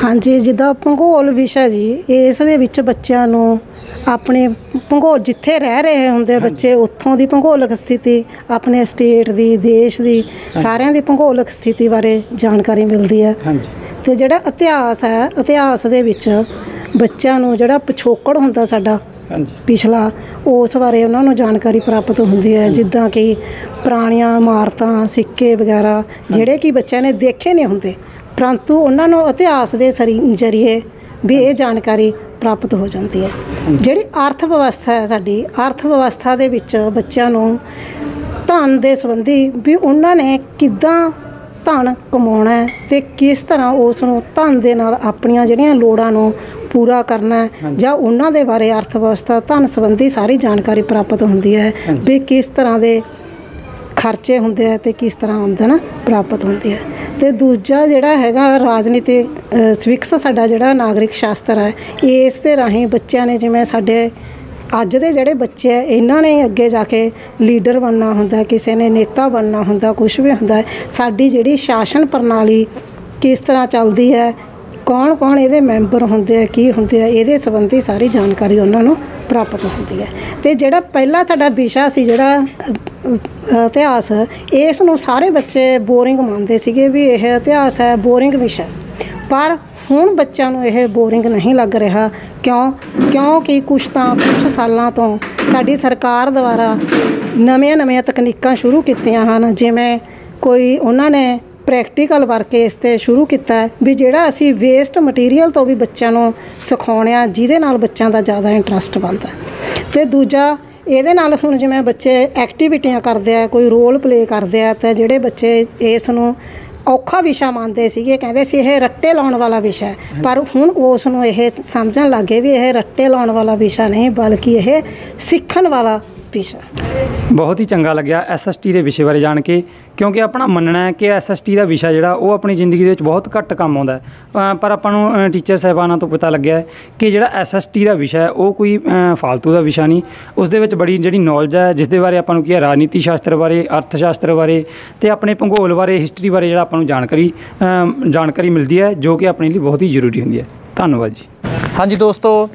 ਹਾਂਜੀ, ਜਿੱਦਾਂ ਭੂਗੋਲ ਵਿਸ਼ਾ ਜੀ, ਇਸ ਦੇ ਵਿੱਚ ਬੱਚਿਆਂ ਨੂੰ ਆਪਣੇ ਭੂਗੋਲ ਜਿੱਥੇ ਰਹਿ ਰਹੇ ਹੁੰਦੇ ਬੱਚੇ ਉੱਥੋਂ ਦੀ ਭੂਗੋਲਕ ਸਥਿਤੀ ਆਪਣੇ ਸਟੇਟ ਦੀ ਦੇਸ਼ ਦੀ ਸਾਰਿਆਂ ਦੀ ਭੂਗੋਲਕ ਸਥਿਤੀ ਬਾਰੇ ਜਾਣਕਾਰੀ ਮਿਲਦੀ ਹੈ ਹਾਂਜੀ। ਤੇ ਜਿਹੜਾ ਇਤਿਹਾਸ ਹੈ ਇਤਿਹਾਸ ਦੇ ਵਿੱਚ ਬੱਚਿਆਂ ਨੂੰ ਜਿਹੜਾ ਪਿਛੋਕੜ ਹੁੰਦਾ ਸਾਡਾ ਹਾਂਜੀ। ਪਿਛਲਾ ਉਸ ਬਾਰੇ ਉਹਨਾਂ ਨੂੰ ਜਾਣਕਾਰੀ ਪ੍ਰਾਪਤ ਹੁੰਦੀ ਹੈ। ਜਿੱਦਾਂ ਕਿ ਪੁਰਾਣੀਆਂ ਇਮਾਰਤਾਂ ਸਿੱਕੇ ਵਗੈਰਾ ਜਿਹੜੇ ਕਿ ਬੱਚਿਆਂ ਨੇ ਦੇਖੇ ਨਹੀਂ ਹੁੰਦੇ। ਪਰੰਤੂ ਉਹਨਾਂ ਨੂੰ ਇਤਿਹਾਸ ਦੇ ਸਰੀ ਜਰੀਏ ਵੀ ਇਹ ਜਾਣਕਾਰੀ ਪ੍ਰਾਪਤ ਹੋ ਜਾਂਦੀ ਹੈ। ਜਿਹੜੀ ਅਰਥ ਵਿਵਸਥਾ ਹੈ ਸਾਡੀ ਅਰਥ ਵਿਵਸਥਾ ਦੇ ਵਿੱਚ ਬੱਚਿਆਂ ਨੂੰ ਧਨ ਦੇ ਸੰਬੰਧੀ ਵੀ ਉਹਨਾਂ ਨੇ ਕਿੱਦਾਂ ਧਨ ਕਮਾਉਣਾ ਹੈ ਤੇ ਕਿਸ ਤਰ੍ਹਾਂ ਉਸ ਨੂੰ ਧਨ ਦੇ ਨਾਲ ਆਪਣੀਆਂ ਜਿਹੜੀਆਂ ਲੋੜਾਂ ਨੂੰ ਪੂਰਾ ਕਰਨਾ ਹੈ ਜਾਂ ਉਹਨਾਂ ਦੇ ਬਾਰੇ ਅਰਥ ਵਿਵਸਥਾ ਧਨ ਸੰਬੰਧੀ ਸਾਰੀ ਜਾਣਕਾਰੀ ਪ੍ਰਾਪਤ ਹੁੰਦੀ ਹੈ ਵੀ ਕਿਸ ਤਰ੍ਹਾਂ ਦੇ ਖਰਚੇ ਹੁੰਦੇ ਆ ਤੇ ਕਿਸ ਤਰ੍ਹਾਂ ਆਮਦਨ ਪ੍ਰਾਪਤ ਹੁੰਦੀ ਹੈ। ਤੇ ਦੂਜਾ ਜਿਹੜਾ ਹੈਗਾ ਰਾਜਨੀਤੀ ਸਵਿਕਸ ਸਾਡਾ ਜਿਹੜਾ ਨਾਗਰਿਕ ਸ਼ਾਸਤਰ ਹੈ ਇਸ ਦੇ ਰਾਹੀਂ ਬੱਚਿਆਂ ਨੇ ਜਿਵੇਂ ਸਾਡੇ ਅੱਜ ਦੇ ਜਿਹੜੇ ਬੱਚੇ ਆ, ਇਹਨਾਂ ਨੇ ਅੱਗੇ ਜਾ ਕੇ ਲੀਡਰ ਬਣਨਾ ਹੁੰਦਾ, ਕਿਸੇ ਨੇ ਨੇਤਾ ਬਣਨਾ ਹੁੰਦਾ ਕੁਝ ਵੀ ਹੁੰਦਾ, ਸਾਡੀ ਜਿਹੜੀ ਸ਼ਾਸਨ ਪ੍ਰਣਾਲੀ ਕਿਸ ਤਰ੍ਹਾਂ ਚੱਲਦੀ ਹੈ ਕੌਣ ਕੌਣ ਇਹਦੇ ਮੈਂਬਰ ਹੁੰਦੇ ਆ, ਕੀ ਹੁੰਦੇ ਆ, ਇਹਦੇ ਸੰਬੰਧੀ ਸਾਰੀ ਜਾਣਕਾਰੀ ਉਹਨਾਂ ਨੂੰ ਪ੍ਰਾਪਤ ਹੁੰਦੀ ਹੈ। ਤੇ ਜਿਹੜਾ ਪਹਿਲਾ ਸਾਡਾ ਵਿਸ਼ਾ ਸੀ, ਜਿਹੜਾ ਇਤਿਹਾਸ, ਇਸ ਨੂੰ ਸਾਰੇ ਬੱਚੇ ਬੋਰਿੰਗ ਮੰਨਦੇ ਸੀਗੇ ਵੀ ਇਹ ਇਤਿਹਾਸ ਹੈ, ਬੋਰਿੰਗ ਵਿਸ਼ਾ ਪਰ ਹੁਣ ਬੱਚਿਆਂ ਨੂੰ ਇਹ ਬੋਰਿੰਗ ਨਹੀਂ ਲੱਗ ਰਿਹਾ, ਕਿਉਂ? ਕਿਉਂਕਿ ਕੁਛ ਤਾਂ, ਕੁਛ ਸਾਲਾਂ ਤੋਂ ਸਾਡੀ ਸਰਕਾਰ ਦੁਆਰਾ ਨਵੀਆਂ ਨਵੀਆਂ ਤਕਨੀਕਾਂ ਸ਼ੁਰੂ ਕੀਤੀਆਂ ਹਨ, ਜਿਵੇਂ ਕੋਈ ਉਹਨਾਂ ਨੇ ਪ੍ਰੈਕਟੀਕਲ ਵਰਕ ਇਸ ਤੇ ਸ਼ੁਰੂ ਕੀਤਾ ਹੈ ਵੀ ਜਿਹੜਾ ਅਸੀਂ ਵੇਸਟ ਮਟੀਰੀਅਲ ਤੋਂ ਵੀ ਬੱਚਿਆਂ ਨੂੰ ਸਿਖਾਉਂਦੇ ਆ ਜਿਹਦੇ ਨਾਲ ਬੱਚਿਆਂ ਦਾ ਜ਼ਿਆਦਾ ਇੰਟਰਸਟ ਬਣਦਾ। ਤੇ ਦੂਜਾ ਇਹਦੇ ਨਾਲ ਹੁਣ ਜਿਵੇਂ ਬੱਚੇ ਐਕਟੀਵਿਟੀਆਂ ਕਰਦੇ ਆ ਕੋਈ ਰੋਲ ਪਲੇ ਕਰਦੇ ਆ ਤਾਂ ਜਿਹੜੇ ਬੱਚੇ ਇਸ ਨੂੰ ਔਖਾ ਵਿਸ਼ਾ ਮੰਨਦੇ ਸੀਗੇ ਕਹਿੰਦੇ ਸੀ ਇਹ ਰੱਟੇ ਲਾਉਣ ਵਾਲਾ ਵਿਸ਼ਾ ਹੈ। ਪਰ ਹੁਣ ਉਸ ਨੂੰ ਇਹ ਸਮਝਣ ਲੱਗੇ ਵੀ ਇਹ ਰੱਟੇ ਲਾਉਣ ਵਾਲਾ ਵਿਸ਼ਾ ਨਹੀਂ ਬਲਕਿ ਇਹ ਸਿੱਖਣ ਵਾਲਾ ਵਿਸ਼ਾ ਬਹੁਤ ਹੀ ਚੰਗਾ ਲੱਗਿਆ ਐਸਐਸਟੀ ਦੇ ਵਿਸ਼ੇ ਬਾਰੇ ਜਾਣ ਕੇ। ਕਿਉਂਕਿ ਆਪਣਾ ਮੰਨਣਾ ਹੈ ਕਿ ਐਸਐਸਟੀ ਦਾ ਵਿਸ਼ਾ ਜਿਹੜਾ ਉਹ ਆਪਣੀ ਜ਼ਿੰਦਗੀ ਦੇ ਵਿੱਚ ਬਹੁਤ ਘੱਟ ਕੰਮ ਆਉਂਦਾ ਪਰ ਆਪਾਂ ਨੂੰ ਟੀਚਰ ਸਾਹਿਬਾਨਾਂ ਤੋਂ ਪਤਾ ਲੱਗਿਆ ਕਿ ਜਿਹੜਾ ਐਸਐਸਟੀ ਦਾ ਵਿਸ਼ਾ ਹੈ ਉਹ ਕੋਈ ਅ, ਫਾਲਤੂ ਦਾ ਵਿਸ਼ਾ ਨਹੀਂ। ਉਸ ਦੇ ਵਿੱਚ ਬੜੀ ਜਿਹੜੀ ਨੌਲੇਜ ਹੈ ਜਿਸ ਦੇ ਬਾਰੇ ਆਪਾਂ ਨੂੰ ਕੀ ਹੈ ਰਾਜਨੀਤੀ ਸ਼ਾਸਤਰ ਬਾਰੇ ਅਰਥ ਸ਼ਾਸਤਰ ਬਾਰੇ ਤੇ ਆਪਣੇ ਭੂਗੋਲ ਬਾਰੇ ਹਿਸਟਰੀ ਬਾਰੇ ਜਿਹੜਾ ਆਪਾਂ ਨੂੰ ਜਾਣਕਾਰੀ ਜਾਣਕਾਰੀ ਮਿਲਦੀ ਹੈ ਜੋ ਕਿ ਆਪਣੇ ਲਈ ਬਹੁਤ ਹੀ ਜ਼ਰੂਰੀ ਹੁੰਦੀ ਹੈ। ਧੰਨਵਾਦ ਜੀ। ਹਾਂਜੀ ਦੋਸਤੋ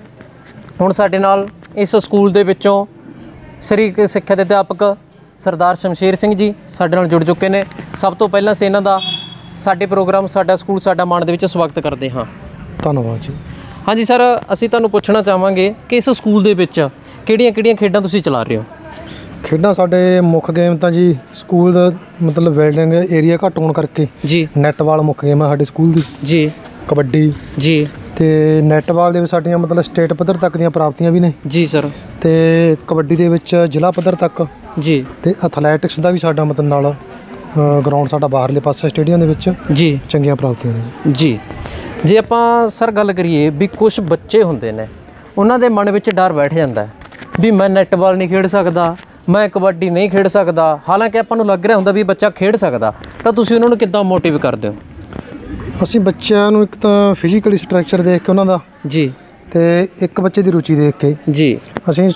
ਹੁਣ ਸਾਡੇ ਨਾਲ ਇਸ ਸਕੂਲ ਦੇ ਵਿੱਚੋਂ ਸਰੀਰਕ ਸਿੱਖਿਆ ਦੇ ਅਧਿਆਪਕ ਸਰਦਾਰ ਸ਼ਮਸ਼ੇਰ ਸਿੰਘ ਜੀ ਸਾਡੇ ਨਾਲ ਜੁੜ ਚੁੱਕੇ ਨੇ। ਸਭ ਤੋਂ ਪਹਿਲਾਂ ਅਸੀਂ ਇਹਨਾਂ ਦਾ ਸਾਡੇ ਪ੍ਰੋਗਰਾਮ ਸਾਡਾ ਸਕੂਲ ਸਾਡਾ ਮਾਣ ਦੇ ਵਿੱਚ ਸਵਾਗਤ ਕਰਦੇ ਹਾਂ। ਧੰਨਵਾਦ ਜੀ। ਹਾਂਜੀ ਸਰ ਅਸੀਂ ਤੁਹਾਨੂੰ ਪੁੱਛਣਾ ਚਾਹਾਂਗੇ ਕਿ ਇਸ ਸਕੂਲ ਦੇ ਵਿੱਚ ਕਿਹੜੀਆਂ-ਕਿਹੜੀਆਂ ਖੇਡਾਂ ਤੁਸੀਂ ਚਲਾ ਰਹੇ ਹੋ? ਖੇਡਾਂ ਸਾਡੇ ਮੁੱਖ ਗੇਮ ਤਾਂ ਜੀ ਸਕੂਲ ਦਾ ਮਤਲਬ ਬਿਲਡਿੰਗ ਏਰੀਆ ਘੱਟ ਹੋਣ ਕਰਕੇ ਜੀ। ਨੈਟਬਾਲ ਮੁੱਖ ਗੇਮ ਆ ਸਾਡੇ ਸਕੂਲ ਦੀ। ਜੀ। ਕਬੱਡੀ। ਜੀ। ਤੇ ਨੈਟਬਾਲ ਦੇ ਵਿੱਚ ਸਾਡੀਆਂ ਮਤਲਬ ਸਟੇਟ ਪੱਧਰ ਤੱਕ ਦੀਆਂ ਪ੍ਰਾਪਤੀਆਂ ਵੀ ਨੇ। ਜੀ ਸਰ। ਤੇ ਕਬੱਡੀ ਦੇ ਵਿੱਚ ਜ਼ਿਲ੍ਹਾ ਪੱਧਰ ਤੱਕ ਜੀ। ਤੇ ਐਥਲੈਟਿਕਸ ਦਾ ਵੀ ਸਾਡਾ ਮਤਲਬ ਨਾਲ ਗਰਾਊਂਡ ਸਾਡਾ ਬਾਹਰਲੇ ਪਾਸੇ ਸਟੇਡੀਅਮ ਦੇ ਵਿੱਚ ਜੀ। ਚੰਗੀਆਂ ਪ੍ਰਾਪਤੀਆਂ ਨੇ। ਜੀ। ਜੇ ਆਪਾਂ ਸਰ ਗੱਲ ਕਰੀਏ ਵੀ ਕੁਝ ਬੱਚੇ ਹੁੰਦੇ ਨੇ ਉਹਨਾਂ ਦੇ ਮਨ ਵਿੱਚ ਡਰ ਬੈਠ ਜਾਂਦਾ ਹੈ ਵੀ ਮੈਂ ਨੈਟਬਾਲ ਨਹੀਂ ਖੇਡ ਸਕਦਾ ਮੈਂ ਕਬੱਡੀ ਨਹੀਂ ਖੇਡ ਸਕਦਾ। ਹਾਲਾਂਕਿ ਆਪਾਂ ਨੂੰ ਲੱਗ ਰਿਹਾ ਹੁੰਦਾ ਵੀ ਬੱਚਾ ਖੇਡ ਸਕਦਾ ਤਾਂ ਤੁਸੀਂ ਉਹਨਾਂ ਨੂੰ ਕਿੱਦਾਂ ਮੋਟੀਵ ਕਰਦੇ ਹੋ? ਅਸੀਂ ਬੱਚਿਆਂ ਨੂੰ ਇੱਕ ਤਾਂ ਫਿਜ਼ੀਕਲੀ ਸਟਰਕਚਰ ਦੇਖ ਕੇ ਉਹਨਾਂ ਦਾ ਜੀ। ਤੇ ਇੱਕ ਬੱਚੇ ਦੀ ਰੁਚੀ ਦੇਖ ਕੇ। ਜੀ। ਅਸੀਂ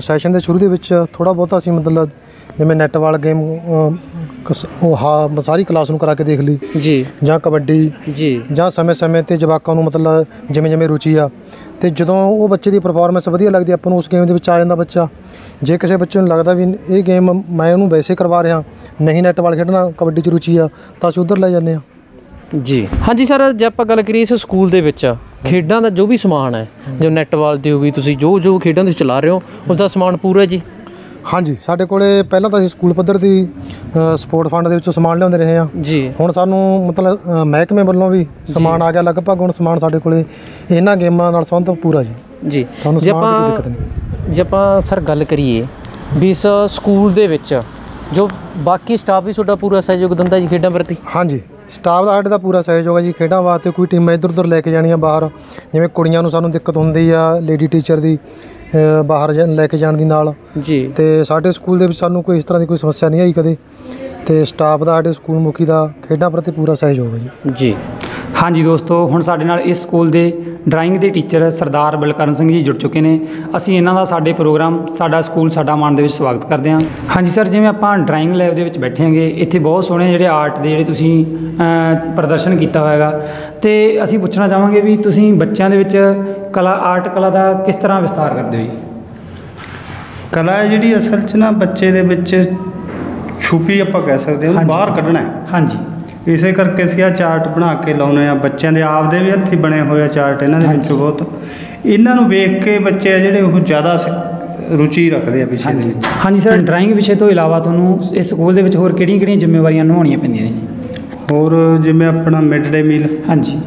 ਸੈਸ਼ਨ ਦੇ ਸ਼ੁਰੂ ਦੇ ਵਿੱਚ ਥੋੜਾ ਬਹੁਤਾ ਅਸੀਂ ਮਤਲਬ ਜਿਵੇਂ ਨੈਟ ਵਾਲ ਗੇਮ ਉਹ ਹਾਂ ਸਾਰੀ ਕਲਾਸ ਨੂੰ ਕਰਾ ਕੇ ਦੇਖ ਲਈ। ਜੀ। ਜਾਂ ਕਬੱਡੀ। ਜੀ। ਜਾਂ ਸਮੇਂ-ਸਮੇਂ ਤੇ ਜਵਾਕਾਂ ਨੂੰ ਮਤਲਬ ਜਿਵੇਂ ਜਿਵੇਂ ਰੁਚੀ ਆ। ਤੇ ਜਦੋਂ ਉਹ ਬੱਚੇ ਦੀ ਪਰਫਾਰਮੈਂਸ ਵਧੀਆ ਲੱਗਦੀ ਆਪਾਂ ਨੂੰ ਉਸ ਗੇਮ ਦੇ ਵਿੱਚ ਆ ਜਾਂਦਾ ਬੱਚਾ। ਜੇ ਕਿਸੇ ਬੱਚੇ ਨੂੰ ਲੱਗਦਾ ਵੀ ਇਹ ਗੇਮ ਮੈਂ ਉਹਨੂੰ ਵੈਸੇ ਕਰਵਾ ਰਿਹਾ ਨਹੀਂ ਨੈਟ ਵਾਲ ਖੇਡਣਾ ਕਬੱਡੀ 'ਚ ਰੁਚੀ ਆ ਤਾਂ ਅਸੀਂ ਉਧਰ ਲੈ ਜਾਂਦੇ ਆ। ਜੀ। ਹਾਂਜੀ ਸਰ ਜੇ ਆਪਾਂ ਗੱਲ ਕਰੀਏ ਇਸ ਸਕੂਲ ਦੇ ਵਿੱਚ ਖੇਡਾਂ ਦਾ ਜੋ ਵੀ ਸਮਾਨ ਹੈ ਜੋ ਨੈਟਬਾਲ ਦੀ ਹੋ ਗਈ ਤੁਸੀਂ ਜੋ ਜੋ ਖੇਡਾਂ ਤੁਸੀਂ ਚਲਾ ਰਹੇ ਹੋ ਉਸ ਦਾ ਸਮਾਨ ਪੂਰਾ ਜੀ? ਹਾਂਜੀ ਸਾਡੇ ਕੋਲੇ ਪਹਿਲਾਂ ਤਾਂ ਅਸੀਂ ਸਕੂਲ ਪੱਧਰ ਦੀ ਸਪੋਰਟ ਫੰਡ ਦੇ ਵਿੱਚੋਂ ਸਮਾਨ ਲਿਆਉਂਦੇ ਰਹੇ ਆ ਜੀ। ਹੁਣ ਸਾਨੂੰ ਮਤਲਬ ਮਹਿਕਮੇ ਵੱਲੋਂ ਵੀ ਸਮਾਨ ਆ ਗਿਆ ਲਗਭਗ ਹੁਣ ਸਮਾਨ ਸਾਡੇ ਕੋਲੇ ਇਹਨਾਂ ਗੇਮਾਂ ਨਾਲ ਸੰਬੰਧ ਪੂਰਾ ਜੀ। ਜੀ। ਜੇ ਸਮਾਨ ਦੀ ਦਿੱਕਤ ਨਹੀਂ। ਜੇ ਆਪਾਂ ਸਰ ਗੱਲ ਕਰੀਏ ਵੀ ਇਸ ਸਕੂਲ ਦੇ ਵਿੱਚ ਜੋ ਬਾਕੀ ਸਟਾਫ ਵੀ ਤੁਹਾਡਾ ਪੂਰਾ ਸਹਿਯੋਗ ਦਿੰਦਾ ਜੀ ਖੇਡਾਂ ਪ੍ਰਤੀ? ਹਾਂਜੀ। ਸਟਾਫ ਦਾ ਸਾਡੇ ਦਾ ਪੂਰਾ ਸਹਿਯੋਗ ਹੈ ਜੀ ਖੇਡਾਂ ਵਾਸਤੇ ਕੋਈ ਟੀਮਾਂ ਇੱਧਰ ਉੱਧਰ ਲੈ ਕੇ ਜਾਣੀਆਂ ਬਾਹਰ। ਜਿਵੇਂ ਕੁੜੀਆਂ ਨੂੰ ਸਾਨੂੰ ਦਿੱਕਤ ਹੁੰਦੀ ਆ ਲੇਡੀ ਟੀਚਰ ਦੀ ਬਾਹਰ ਲੈ ਕੇ ਜਾਣ ਦੀ ਨਾਲ। ਜੀ। ਤੇ ਸਾਡੇ ਸਕੂਲ ਦੇ ਵਿੱਚ ਸਾਨੂੰ ਕੋਈ ਇਸ ਤਰ੍ਹਾਂ ਦੀ ਕੋਈ ਸਮੱਸਿਆ ਨਹੀਂ ਆਈ ਕਦੇ। ਤੇ ਸਟਾਫ ਦਾ ਸਾਡੇ ਸਕੂਲ ਮੁਖੀ ਦਾ ਖੇਡਾਂ ਪ੍ਰਤੀ ਪੂਰਾ ਸਹਿਯੋਗ ਹੈ ਜੀ। ਜੀ। ਹਾਂਜੀ ਦੋਸਤੋ ਹੁਣ ਸਾਡੇ ਨਾਲ ਇਸ ਸਕੂਲ ਦੇ ਡਰਾਇੰਗ ਦੇ ਟੀਚਰ ਸਰਦਾਰ ਬਲਕਰਨ ਸਿੰਘ ਜੀ ਜੁੜ ਚੁੱਕੇ ਨੇ। ਅਸੀਂ ਇਹਨਾਂ ਦਾ ਸਾਡੇ ਪ੍ਰੋਗਰਾਮ ਸਾਡਾ ਸਕੂਲ ਸਾਡਾ ਮਾਣ ਦੇ ਵਿੱਚ ਸਵਾਗਤ ਕਰਦੇ ਹਾਂ। ਹਾਂਜੀ ਸਰ ਜਿਵੇਂ ਆਪਾਂ ਡਰਾਇੰਗ ਲੈਬ ਦੇ ਵਿੱਚ ਬੈਠੇ ਹਾਂਗੇ ਇੱਥੇ ਬਹੁਤ ਸੋਹਣੇ ਜਿਹੜੇ ਆਰਟ ਦੇ ਜਿਹੜੇ ਤੁਸੀਂ ਪ੍ਰਦਰਸ਼ਨ ਕੀਤਾ ਹੋਇਆਗਾ ਤੇ ਅਸੀਂ ਪੁੱਛਣਾ ਚਾਹਾਂਗੇ ਵੀ ਤੁਸੀਂ ਬੱਚਿਆਂ ਦੇ ਵਿੱਚ ਕਲਾ ਆਰਟ ਕਲਾ ਦਾ ਕਿਸ ਤਰ੍ਹਾਂ ਵਿਸਤਾਰ ਕਰਦੇ ਹੋ ਜੀ? ਕਲਾ ਹੈ ਜਿਹੜੀ ਅਸਲ 'ਚ ਨਾ ਬੱਚੇ ਦੇ ਵਿੱਚ ਛੁਪੀ ਆਪਾਂ ਕਹਿ ਸਕਦੇ ਹਾਂ ਬਾਹਰ ਕੱਢਣਾ ਹੈ। ਹਾਂਜੀ। ਇਸੇ ਕਰਕੇ ਅਸੀਂ ਆ ਚਾਰਟ ਬਣਾ ਕੇ ਲਾਉਨੇ ਆ ਬੱਚਿਆਂ ਦੇ ਆਪ ਦੇ ਵੀ ਹੱਥੀ ਬਣੇ ਹੋਏ ਆ ਚਾਰਟ ਇਹਨਾਂ ਦੇ ਵਿੱਚ ਬਹੁਤ। ਇਹਨਾਂ ਨੂੰ ਵੇਖ ਕੇ ਬੱਚੇ ਆ ਜਿਹੜੇ ਉਹ ਜ਼ਿਆਦਾ ਰੁਚੀ ਰੱਖਦੇ ਆ ਵਿਸ਼ੇ ਦੇ ਵਿੱਚ ਹਾਂਜੀ ਸਰ ਡਰਾਇੰਗ ਵਿਸ਼ੇ ਤੋਂ ਇਲਾਵਾ ਤੁਹਾਨੂੰ ਇਸ ਸਕੂਲ ਦੇ ਵਿੱਚ ਹੋਰ ਕਿਹੜੀਆਂ-ਕਿਹੜੀਆਂ ਜ਼ਿੰਮੇਵਾਰੀਆਂ ਨਿਭਾਉਣੀਆਂ ਪੈਂਦੀਆਂ ਨੇ ਜੀ? ਹੋਰ ਜਿਵੇਂ ਆਪਣਾ ਮਿਡ ਡੇ ਮੀਲ। ਹਾਂਜੀ।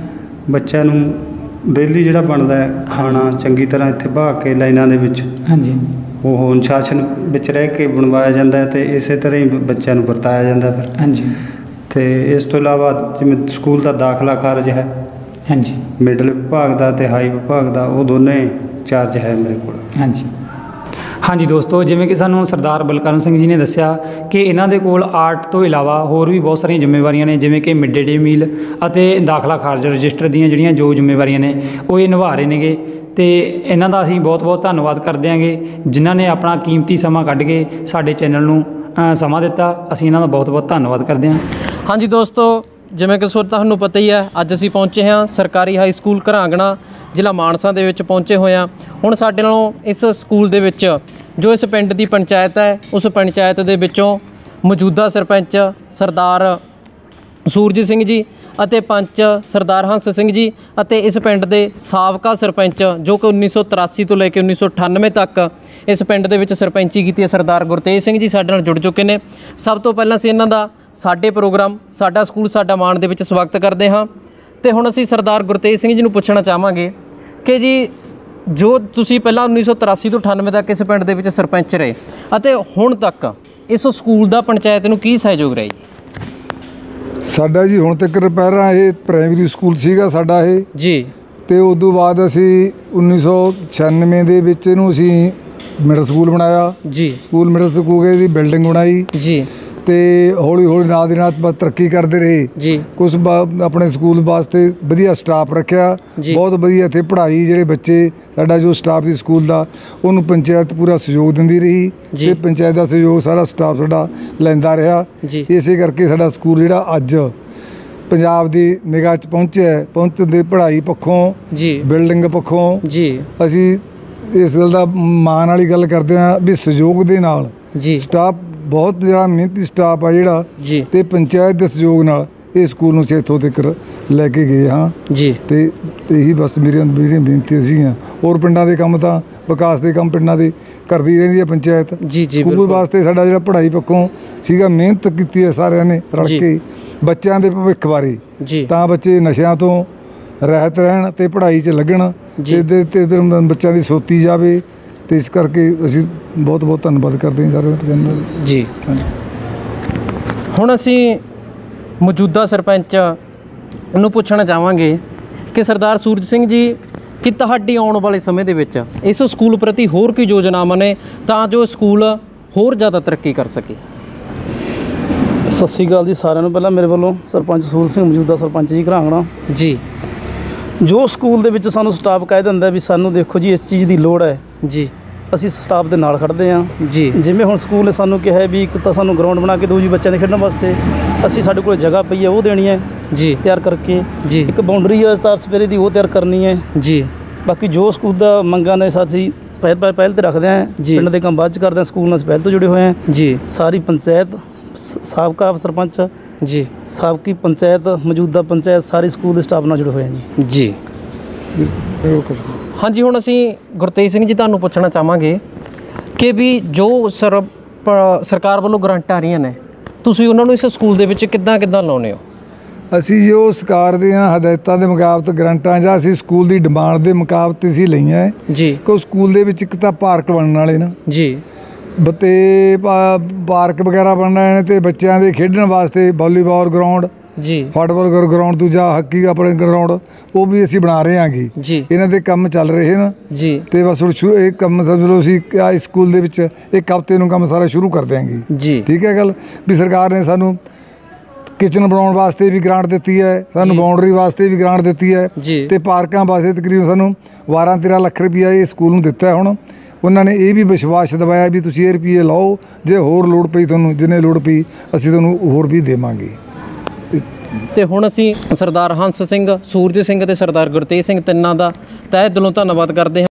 ਬੱਚਿਆਂ ਨੂੰ ਡੇਲੀ ਜਿਹੜਾ ਬਣਦਾ ਹੈ ਖਾਣਾ ਚੰਗੀ ਤਰ੍ਹਾਂ ਇੱਥੇ ਬਹਾ ਕੇ ਲਾਈਨਾਂ ਦੇ ਵਿੱਚ। ਹਾਂਜੀ। ਉਹ ਅਨੁਸ਼ਾਸਨ ਵਿੱਚ ਰਹਿ ਕੇ ਬਣਵਾਇਆ ਜਾਂਦਾ ਹੈ ਤੇ ਇਸੇ ਤਰ੍ਹਾਂ ਹੀ ਬੱਚਿਆਂ ਨੂੰ ਵਰਤਾਇਆ ਜਾਂਦਾ ਫਿਰ। ਹਾਂਜੀ। ਤੇ ਇਸ ਤੋਂ ਇਲਾਵਾ ਜਿਵੇਂ ਸਕੂਲ ਦਾ ਦਾਖਲਾ ਖਾਰਜ ਹੈ ਹਾਂਜੀ। ਮਿਡਲ ਵਿਭਾਗ ਦਾ ਤੇ ਹਾਈ ਵਿਭਾਗ ਦਾ ਉਹ ਦੋਨੇ ਚਾਰਜ ਹੈ ਮੇਰੇ ਕੋਲ। ਹਾਂਜੀ। ਹਾਂਜੀ ਦੋਸਤੋ ਜਿਵੇਂ ਕਿ ਸਾਨੂੰ ਸਰਦਾਰ ਬਲਕਰਨ ਸਿੰਘ ਜੀ ਨੇ ਦੱਸਿਆ ਕਿ ਇਹਨਾਂ ਦੇ ਕੋਲ ਆਰਟ ਤੋਂ ਇਲਾਵਾ ਹੋਰ ਵੀ ਬਹੁਤ ਸਾਰੀਆਂ ਜ਼ਿੰਮੇਵਾਰੀਆਂ ਨੇ ਜਿਵੇਂ ਕਿ ਮਿਡ ਡੇ ਮੀਲ ਅਤੇ ਦਾਖਲਾ ਖਾਰਜ ਰਜਿਸਟਰ ਦੀਆਂ ਜਿਹੜੀਆਂ ਜੋ ਜ਼ਿੰਮੇਵਾਰੀਆਂ ਨੇ ਉਹ ਇਹ ਨਿਭਾ ਰਹੇ ਨੇਗੇ। ਤੇ ਇਹਨਾਂ ਦਾ ਅਸੀਂ ਬਹੁਤ-ਬਹੁਤ ਧੰਨਵਾਦ ਕਰਦੇ ਹਾਂਗੇ ਜਿਨ੍ਹਾਂ ਨੇ ਆਪਣਾ ਕੀਮਤੀ ਸਮਾਂ ਕੱਢ ਕੇ ਸਾਡੇ ਚੈਨਲ ਨੂੰ ਸਮਾਂ ਦਿੱਤਾ। ਅਸੀਂ ਇਹਨਾਂ ਦਾ ਬਹੁਤ-ਬਹੁਤ ਧੰਨਵਾਦ ਕਰਦੇ ਹਾਂ। ਹਾਂਜੀ ਦੋਸਤੋ, ਜਿਵੇਂ ਕਿ ਸੋ ਤੁਹਾਨੂੰ ਪਤਾ ਹੀ ਹੈ, ਅੱਜ ਅਸੀਂ ਪਹੁੰਚੇ ਹਾਂ ਸਰਕਾਰੀ ਹਾਈ ਸਕੂਲ ਘਰਾਂਗਣਾ, ਜ਼ਿਲ੍ਹਾ ਮਾਨਸਾ ਦੇ ਵਿੱਚ ਪਹੁੰਚੇ ਹੋਏ ਹਾਂ। ਹੁਣ ਸਾਡੇ ਨਾਲੋਂ ਇਸ ਸਕੂਲ ਦੇ ਵਿੱਚ ਜੋ ਇਸ ਪਿੰਡ ਦੀ ਪੰਚਾਇਤ ਹੈ, ਉਸ ਪੰਚਾਇਤ ਦੇ ਵਿੱਚੋਂ ਮੌਜੂਦਾ ਸਰਪੰਚ ਸਰਦਾਰ ਸੂਰਜ ਸਿੰਘ ਜੀ ਅਤੇ ਪੰਚ ਸਰਦਾਰ ਹੰਸ ਸਿੰਘ ਜੀ ਅਤੇ ਇਸ ਪਿੰਡ ਦੇ ਸਾਬਕਾ ਸਰਪੰਚ, ਜੋ ਕਿ 1983 ਤੋਂ ਲੈ ਕੇ 1998 ਤੱਕ ਇਸ ਪਿੰਡ ਦੇ ਵਿੱਚ ਸਰਪੰਚੀ ਕੀਤੀ ਹੈ ਸਰਦਾਰ ਗੁਰਤੇਜ ਸਿੰਘ ਜੀ ਸਾਡੇ ਨਾਲ ਜੁੜ ਚੁੱਕੇ ਨੇ। ਸਭ ਤੋਂ ਪਹਿਲਾਂ ਅਸੀਂ ਇਹਨਾਂ ਦਾ ਸਾਡੇ ਪ੍ਰੋਗਰਾਮ ਸਾਡਾ ਸਕੂਲ ਸਾਡਾ ਮਾਣ ਦੇ ਵਿੱਚ ਸਵਾਗਤ ਕਰਦੇ ਹਾਂ। ਤੇ ਹੁਣ ਅਸੀਂ ਸਰਦਾਰ ਗੁਰਤੇਜ ਸਿੰਘ ਜੀ ਨੂੰ ਪੁੱਛਣਾ ਚਾਹਾਂਗੇ ਕਿ ਜੀ ਜੋ ਤੁਸੀਂ ਪਹਿਲਾਂ 1983 ਤੋਂ 98 ਤੱਕ ਇਸ ਪਿੰਡ ਦੇ ਵਿੱਚ ਸਰਪੰਚ ਰਹੇ ਅਤੇ ਹੁਣ ਤੱਕ ਇਸ ਸਕੂਲ ਦਾ ਪੰਚਾਇਤ ਨੂੰ ਕੀ ਸਹਿਯੋਗ ਰਿਹਾ ਜੀ? ਸਾਡਾ ਜੀ ਹੁਣ ਤੱਕ ਪਹਿਲਾਂ ਇਹ ਪ੍ਰਾਇਮਰੀ ਸਕੂਲ ਸੀਗਾ ਸਾਡਾ ਇਹ। ਜੀ। ਤੇ ਉਸ ਤੋਂ ਬਾਅਦ ਅਸੀਂ 1996 ਦੇ ਵਿੱਚ ਇਹਨੂੰ ਅਸੀਂ ਮਿਡਲ ਸਕੂਲ ਬਣਾਇਆ। ਜੀ। ਸਕੂਲ ਮਿਡਲ ਸਕੂਲ ਦੀ ਬਿਲਡਿੰਗ ਬਣਾਈ। ਜੀ। ਤੇ ਹੌਲੀ ਹੌਲੀ ਨਾਲ ਦੀ ਨਾਲ ਤਰੱਕੀ ਕਰਦੇ ਰਹੇ। ਜੀ। ਕੁਝ ਆਪਣੇ ਸਕੂਲ ਵਾਸਤੇ ਵਧੀਆ ਸਟਾਫ ਰੱਖਿਆ। ਬਹੁਤ ਵਧੀਆ ਇੱਥੇ ਪੜ੍ਹਾਈ ਜਿਹੜੇ ਬੱਚੇ ਸਾਡਾ ਜੋ ਸਟਾਫ ਸੀ ਸਕੂਲ ਦਾ ਉਹਨੂੰ ਪੰਚਾਇਤ ਪੂਰਾ ਸਹਿਯੋਗ ਦਿੰਦੀ ਰਹੀ। ਤੇ ਪੰਚਾਇਤ ਦਾ ਸਹਿਯੋਗ ਸਾਰਾ ਸਟਾਫ ਸਾਡਾ ਲੈਂਦਾ ਰਿਹਾ। ਇਸੇ ਕਰਕੇ ਸਾਡਾ ਸਕੂਲ ਜਿਹੜਾ ਅੱਜ ਪੰਜਾਬ ਦੀ ਨਿਗਾਹ 'ਚ ਪਹੁੰਚਿਆ ਪਹੁੰਚਣ ਦੇ ਪੜ੍ਹਾਈ ਪੱਖੋਂ ਜੀ। ਬਿਲਡਿੰਗ ਪੱਖੋਂ ਜੀ। ਅਸੀਂ ਇਸ ਗੱਲ ਦਾ ਮਾਣ ਵਾਲੀ ਗੱਲ ਕਰਦੇ ਹਾਂ ਵੀ ਸਹਿਯੋਗ ਦੇ ਨਾਲ ਜੀ। ਸਟਾਫ ਬਹੁਤ ਜਿਹੜਾ ਮਿਹਨਤੀ ਸਟਾਫ ਆ ਜਿਹੜਾ ਜੀ। ਤੇ ਪੰਚਾਇਤ ਦੇ ਸਹਿਯੋਗ ਨਾਲ ਇਹ ਸਕੂਲ ਨੂੰ ਇੱਥੋਂ ਤੱਕ ਲੈ ਕੇ ਗਏ ਹਾਂ। ਜੀ। ਤੇ ਇਹੀ ਬਸ ਮੇਰੀਆਂ ਮੇਰੀਆਂ ਬੇਨਤੀਆਂ ਸੀਗੀਆਂ। ਹੋਰ ਪਿੰਡਾਂ ਦੇ ਕੰਮ ਤਾਂ ਵਿਕਾਸ ਦੇ ਕੰਮ ਪਿੰਡਾਂ ਦੇ ਕਰਦੀ ਰਹਿੰਦੀ ਹੈ ਪੰਚਾਇਤ। ਜੀ ਜੀ ਸਕੂਲ ਵਾਸਤੇ ਸਾਡਾ ਜਿਹੜਾ ਪੜ੍ਹਾਈ ਪੱਖੋਂ ਸੀਗਾ ਮਿਹਨਤ ਕੀਤੀ ਹੈ ਸਾਰਿਆਂ ਨੇ ਰਲ। ਕੇ। ਬੱਚਿਆਂ ਦੇ ਭਵਿੱਖ ਬਾਰੇ। ਤਾਂ ਬੱਚੇ ਨਸ਼ਿਆਂ ਤੋਂ ਰਹਿਤ ਰਹਿਣ ਤੇ ਪੜ੍ਹਾਈ 'ਚ ਲੱਗਣ। ਤੇ ਤੇ ਇੱਧਰ ਬੱਚਿਆਂ ਦੀ ਸੋਤੀ ਜਾਵੇ। ਤੇ ਇਸ ਕਰਕੇ ਅਸੀਂ ਬਹੁਤ ਬਹੁਤ ਧੰਨਵਾਦ ਕਰਦੇ ਹਾਂ ਸਾਰੇ ਦਾ ਜੀ। ਹੁਣ ਅਸੀਂ ਮੌਜੂਦਾ ਸਰਪੰਚ ਨੂੰ ਪੁੱਛਣਾ ਚਾਹਾਂਗੇ ਕਿ ਸਰਦਾਰ ਸੂਰਜ ਸਿੰਘ ਜੀ ਕਿ ਤੁਹਾਡੀ ਆਉਣ ਵਾਲੇ ਸਮੇਂ ਦੇ ਵਿੱਚ ਇਸ ਸਕੂਲ ਪ੍ਰਤੀ ਹੋਰ ਕੀ ਯੋਜਨਾਵਾਂ ਨੇ ਤਾਂ ਜੋ ਸਕੂਲ ਹੋਰ ਜ਼ਿਆਦਾ ਤਰੱਕੀ ਕਰ ਸਕੇ? ਸਤਿ ਸ਼੍ਰੀ ਅਕਾਲ ਜੀ ਸਾਰਿਆਂ ਨੂੰ। ਪਹਿਲਾਂ ਮੇਰੇ ਵੱਲੋਂ ਸਰਪੰਚ ਸੂਰ ਸਿੰਘ ਮੌਜੂਦਾ ਸਰਪੰਚ ਜੀ ਘਰਾਂਗਣਾ ਜੀ। ਜੋ ਸਕੂਲ ਦੇ ਵਿੱਚ ਸਾਨੂੰ ਸਟਾਫ ਕਹਿ ਦਿੰਦਾ ਵੀ ਸਾਨੂੰ ਦੇਖੋ ਜੀ ਇਸ ਚੀਜ਼ ਦੀ ਲੋੜ ਹੈ। ਜੀ। ਅਸੀਂ ਸਟਾਫ ਦੇ ਨਾਲ ਖੜਦੇ ਹਾਂ। ਜੀ। ਜਿਵੇਂ ਹੁਣ ਸਕੂਲ ਨੇ ਸਾਨੂੰ ਕਿਹਾ ਹੈ ਵੀ ਇੱਕ ਤਾਂ ਸਾਨੂੰ ਗਰਾਊਂਡ ਬਣਾ ਕੇ ਦਿਓ ਜੀ ਬੱਚਿਆਂ ਦੇ ਖੇਡਣ ਵਾਸਤੇ। ਅਸੀਂ ਸਾਡੇ ਕੋਲ ਜਗ੍ਹਾ ਪਈ ਹੈ ਉਹ ਦੇਣੀ ਹੈ। ਜੀ। ਤਿਆਰ ਕਰਕੇ। ਜੀ। ਇੱਕ ਬਾਉਂਡਰੀ ਹੈ ਤਾਰ ਸਪੇਰੇ ਦੀ ਉਹ ਤਿਆਰ ਕਰਨੀ ਹੈ। ਜੀ। ਬਾਕੀ ਜੋ ਸਕੂਲ ਦਾ ਮੰਗਾਂ ਨੇ ਸਾਥੀ ਪਹਿਲ ਪਹਿਲ ਪਹਿਲ ਤੇ ਰੱਖਦੇ ਹਾਂ। ਜੀ। ਪਿੰਡ ਦੇ ਕੰਮ ਬਾਅਦ ਚ ਕਰਦੇ ਹਾਂ ਸਕੂਲ ਨਾਲ ਅਸੀਂ ਪਹਿਲ ਤੋਂ ਜੁੜੇ ਹੋਏ ਹਾਂ। ਜੀ। ਸਾਰੀ ਪੰਚਾਇਤ ਸ- ਸਾਬਕਾ ਸਰਪੰਚ ਜੀ। ਸਾਬਕੀ ਪੰਚਾਇਤ ਮੌਜੂਦਾ ਪੰਚਾਇਤ ਸਾਰੀ ਸਕੂਲ ਦੇ ਸਟਾਫ ਨਾਲ ਜੁੜੇ ਹੋਏ ਹਾਂ ਜੀ। ਜੀ। ਹਾਂਜੀ ਹੁਣ ਅਸੀਂ ਗੁਰਤੇਜ ਸਿੰਘ ਜੀ ਤੁਹਾਨੂੰ ਪੁੱਛਣਾ ਚਾਹਾਂਗੇ ਕਿ ਵੀ ਜੋ ਸਰ ਸਰਕਾਰ ਵੱਲੋਂ ਗਰੰਟਾਂ ਆ ਰਹੀਆਂ ਨੇ ਤੁਸੀਂ ਉਹਨਾਂ ਨੂੰ ਇਸ ਸਕੂਲ ਦੇ ਵਿੱਚ ਕਿੱਦਾਂ ਕਿੱਦਾਂ ਲਾਉਨੇ ਹੋ? ਅਸੀਂ ਜੋ ਸਰਕਾਰ ਦੀਆਂ ਹਦਾਇਤਾਂ ਦੇ ਮੁਤਾਬਕ ਗਰੰਟਾਂ ਜਾਂ ਅਸੀਂ ਸਕੂਲ ਦੀ ਡਿਮਾਂਡ ਦੇ ਮੁਤਾਬਕ ਅਸੀਂ ਲਈਆਂ ਹੈ। ਜੀ। ਕਿ ਸਕੂਲ ਦੇ ਵਿੱਚ ਇੱਕ ਤਾਂ ਪਾਰਕ ਬਣਨ ਵਾਲੇ ਨਾ। ਜੀ। ਬਤੇ ਪਾਰਕ ਵਗੈਰਾ ਬਣ ਰਹੇ ਨੇ ਤੇ ਬੱਚਿਆਂ ਦੇ ਖੇਡਣ ਵਾਸਤੇ ਵਾਲੀਬਾਲ ਗਰਾਊਂਡ ਜੀ। ਫੁੱਟਬਾਲ ਗਰਾਊਂਡ ਦੂਜਾ ਹਾਕੀ ਆਪਣੇ ਗਰਾਊਂਡ ਉਹ ਵੀ ਅਸੀਂ ਬਣਾ ਰਹੇ ਹਾਂਗੇ। ਜੀ। ਇਹਨਾਂ ਦੇ ਕੰਮ ਚੱਲ ਰਹੇ ਨੇ ਜੀ। ਤੇ ਬਸ ਹੁਣ ਸ਼ੁਰੂ ਇਹ ਕੰਮ ਸਮਝ ਲਓ ਅਸੀਂ ਆ ਸਕੂਲ ਦੇ ਵਿੱਚ ਇੱਕ ਹਫ਼ਤੇ ਨੂੰ ਕੰਮ ਸਾਰਾ ਸ਼ੁਰੂ ਕਰ ਦਿਆਂਗੇ। ਜੀ। ਠੀਕ ਹੈ ਗੱਲ? ਵੀ ਸਰਕਾਰ ਨੇ ਸਾਨੂੰ ਕਿਚਨ ਬਣਾਉਣ ਵਾਸਤੇ ਵੀ ਗ੍ਰਾਂਟ ਦਿੱਤੀ ਹੈ ਸਾਨੂੰ ਬਾਉਂਡਰੀ ਵਾਸਤੇ ਵੀ ਗ੍ਰਾਂਟ ਦਿੱਤੀ ਹੈ। ਜੀ। ਤੇ ਪਾਰਕਾਂ ਵਾਸਤੇ ਤਕਰੀਬਨ ਸਾਨੂੰ 12 13 ਲੱਖ ਰੁਪਈਆ ਇਹ ਸਕੂਲ ਨੂੰ ਦਿੱਤਾ ਹੈ ਹੁਣ। ਉਹਨਾਂ ਨੇ ਇਹ ਵੀ ਵਿਸ਼ਵਾਸ ਦਿਵਾਇਆ ਵੀ ਤੁਸੀਂ ਇਹ ਰੁਪਈਏ ਲਾਓ ਜੇ ਹੋਰ ਲੋੜ ਪਈ ਤੁਹਾਨੂੰ ਜਿੰਨੇ ਲੋੜ ਪਈ ਅਸੀਂ ਤੁਹਾਨੂੰ ਹੋਰ ਵੀ ਦੇਵਾਂਗੇ। ਤੇ ਹੁਣ ਅਸੀਂ ਸਰਦਾਰ ਹੰਸ ਸਿੰਘ, ਸੂਰਜ ਸਿੰਘ ਤੇ ਸਰਦਾਰ ਗੁਰਤੇਜ ਸਿੰਘ ਤਿੰਨਾਂ ਦਾ ਤਹਿ ਦਿਲੋਂ ਧੰਨਵਾਦ ਕਰਦੇ ਹਾਂ।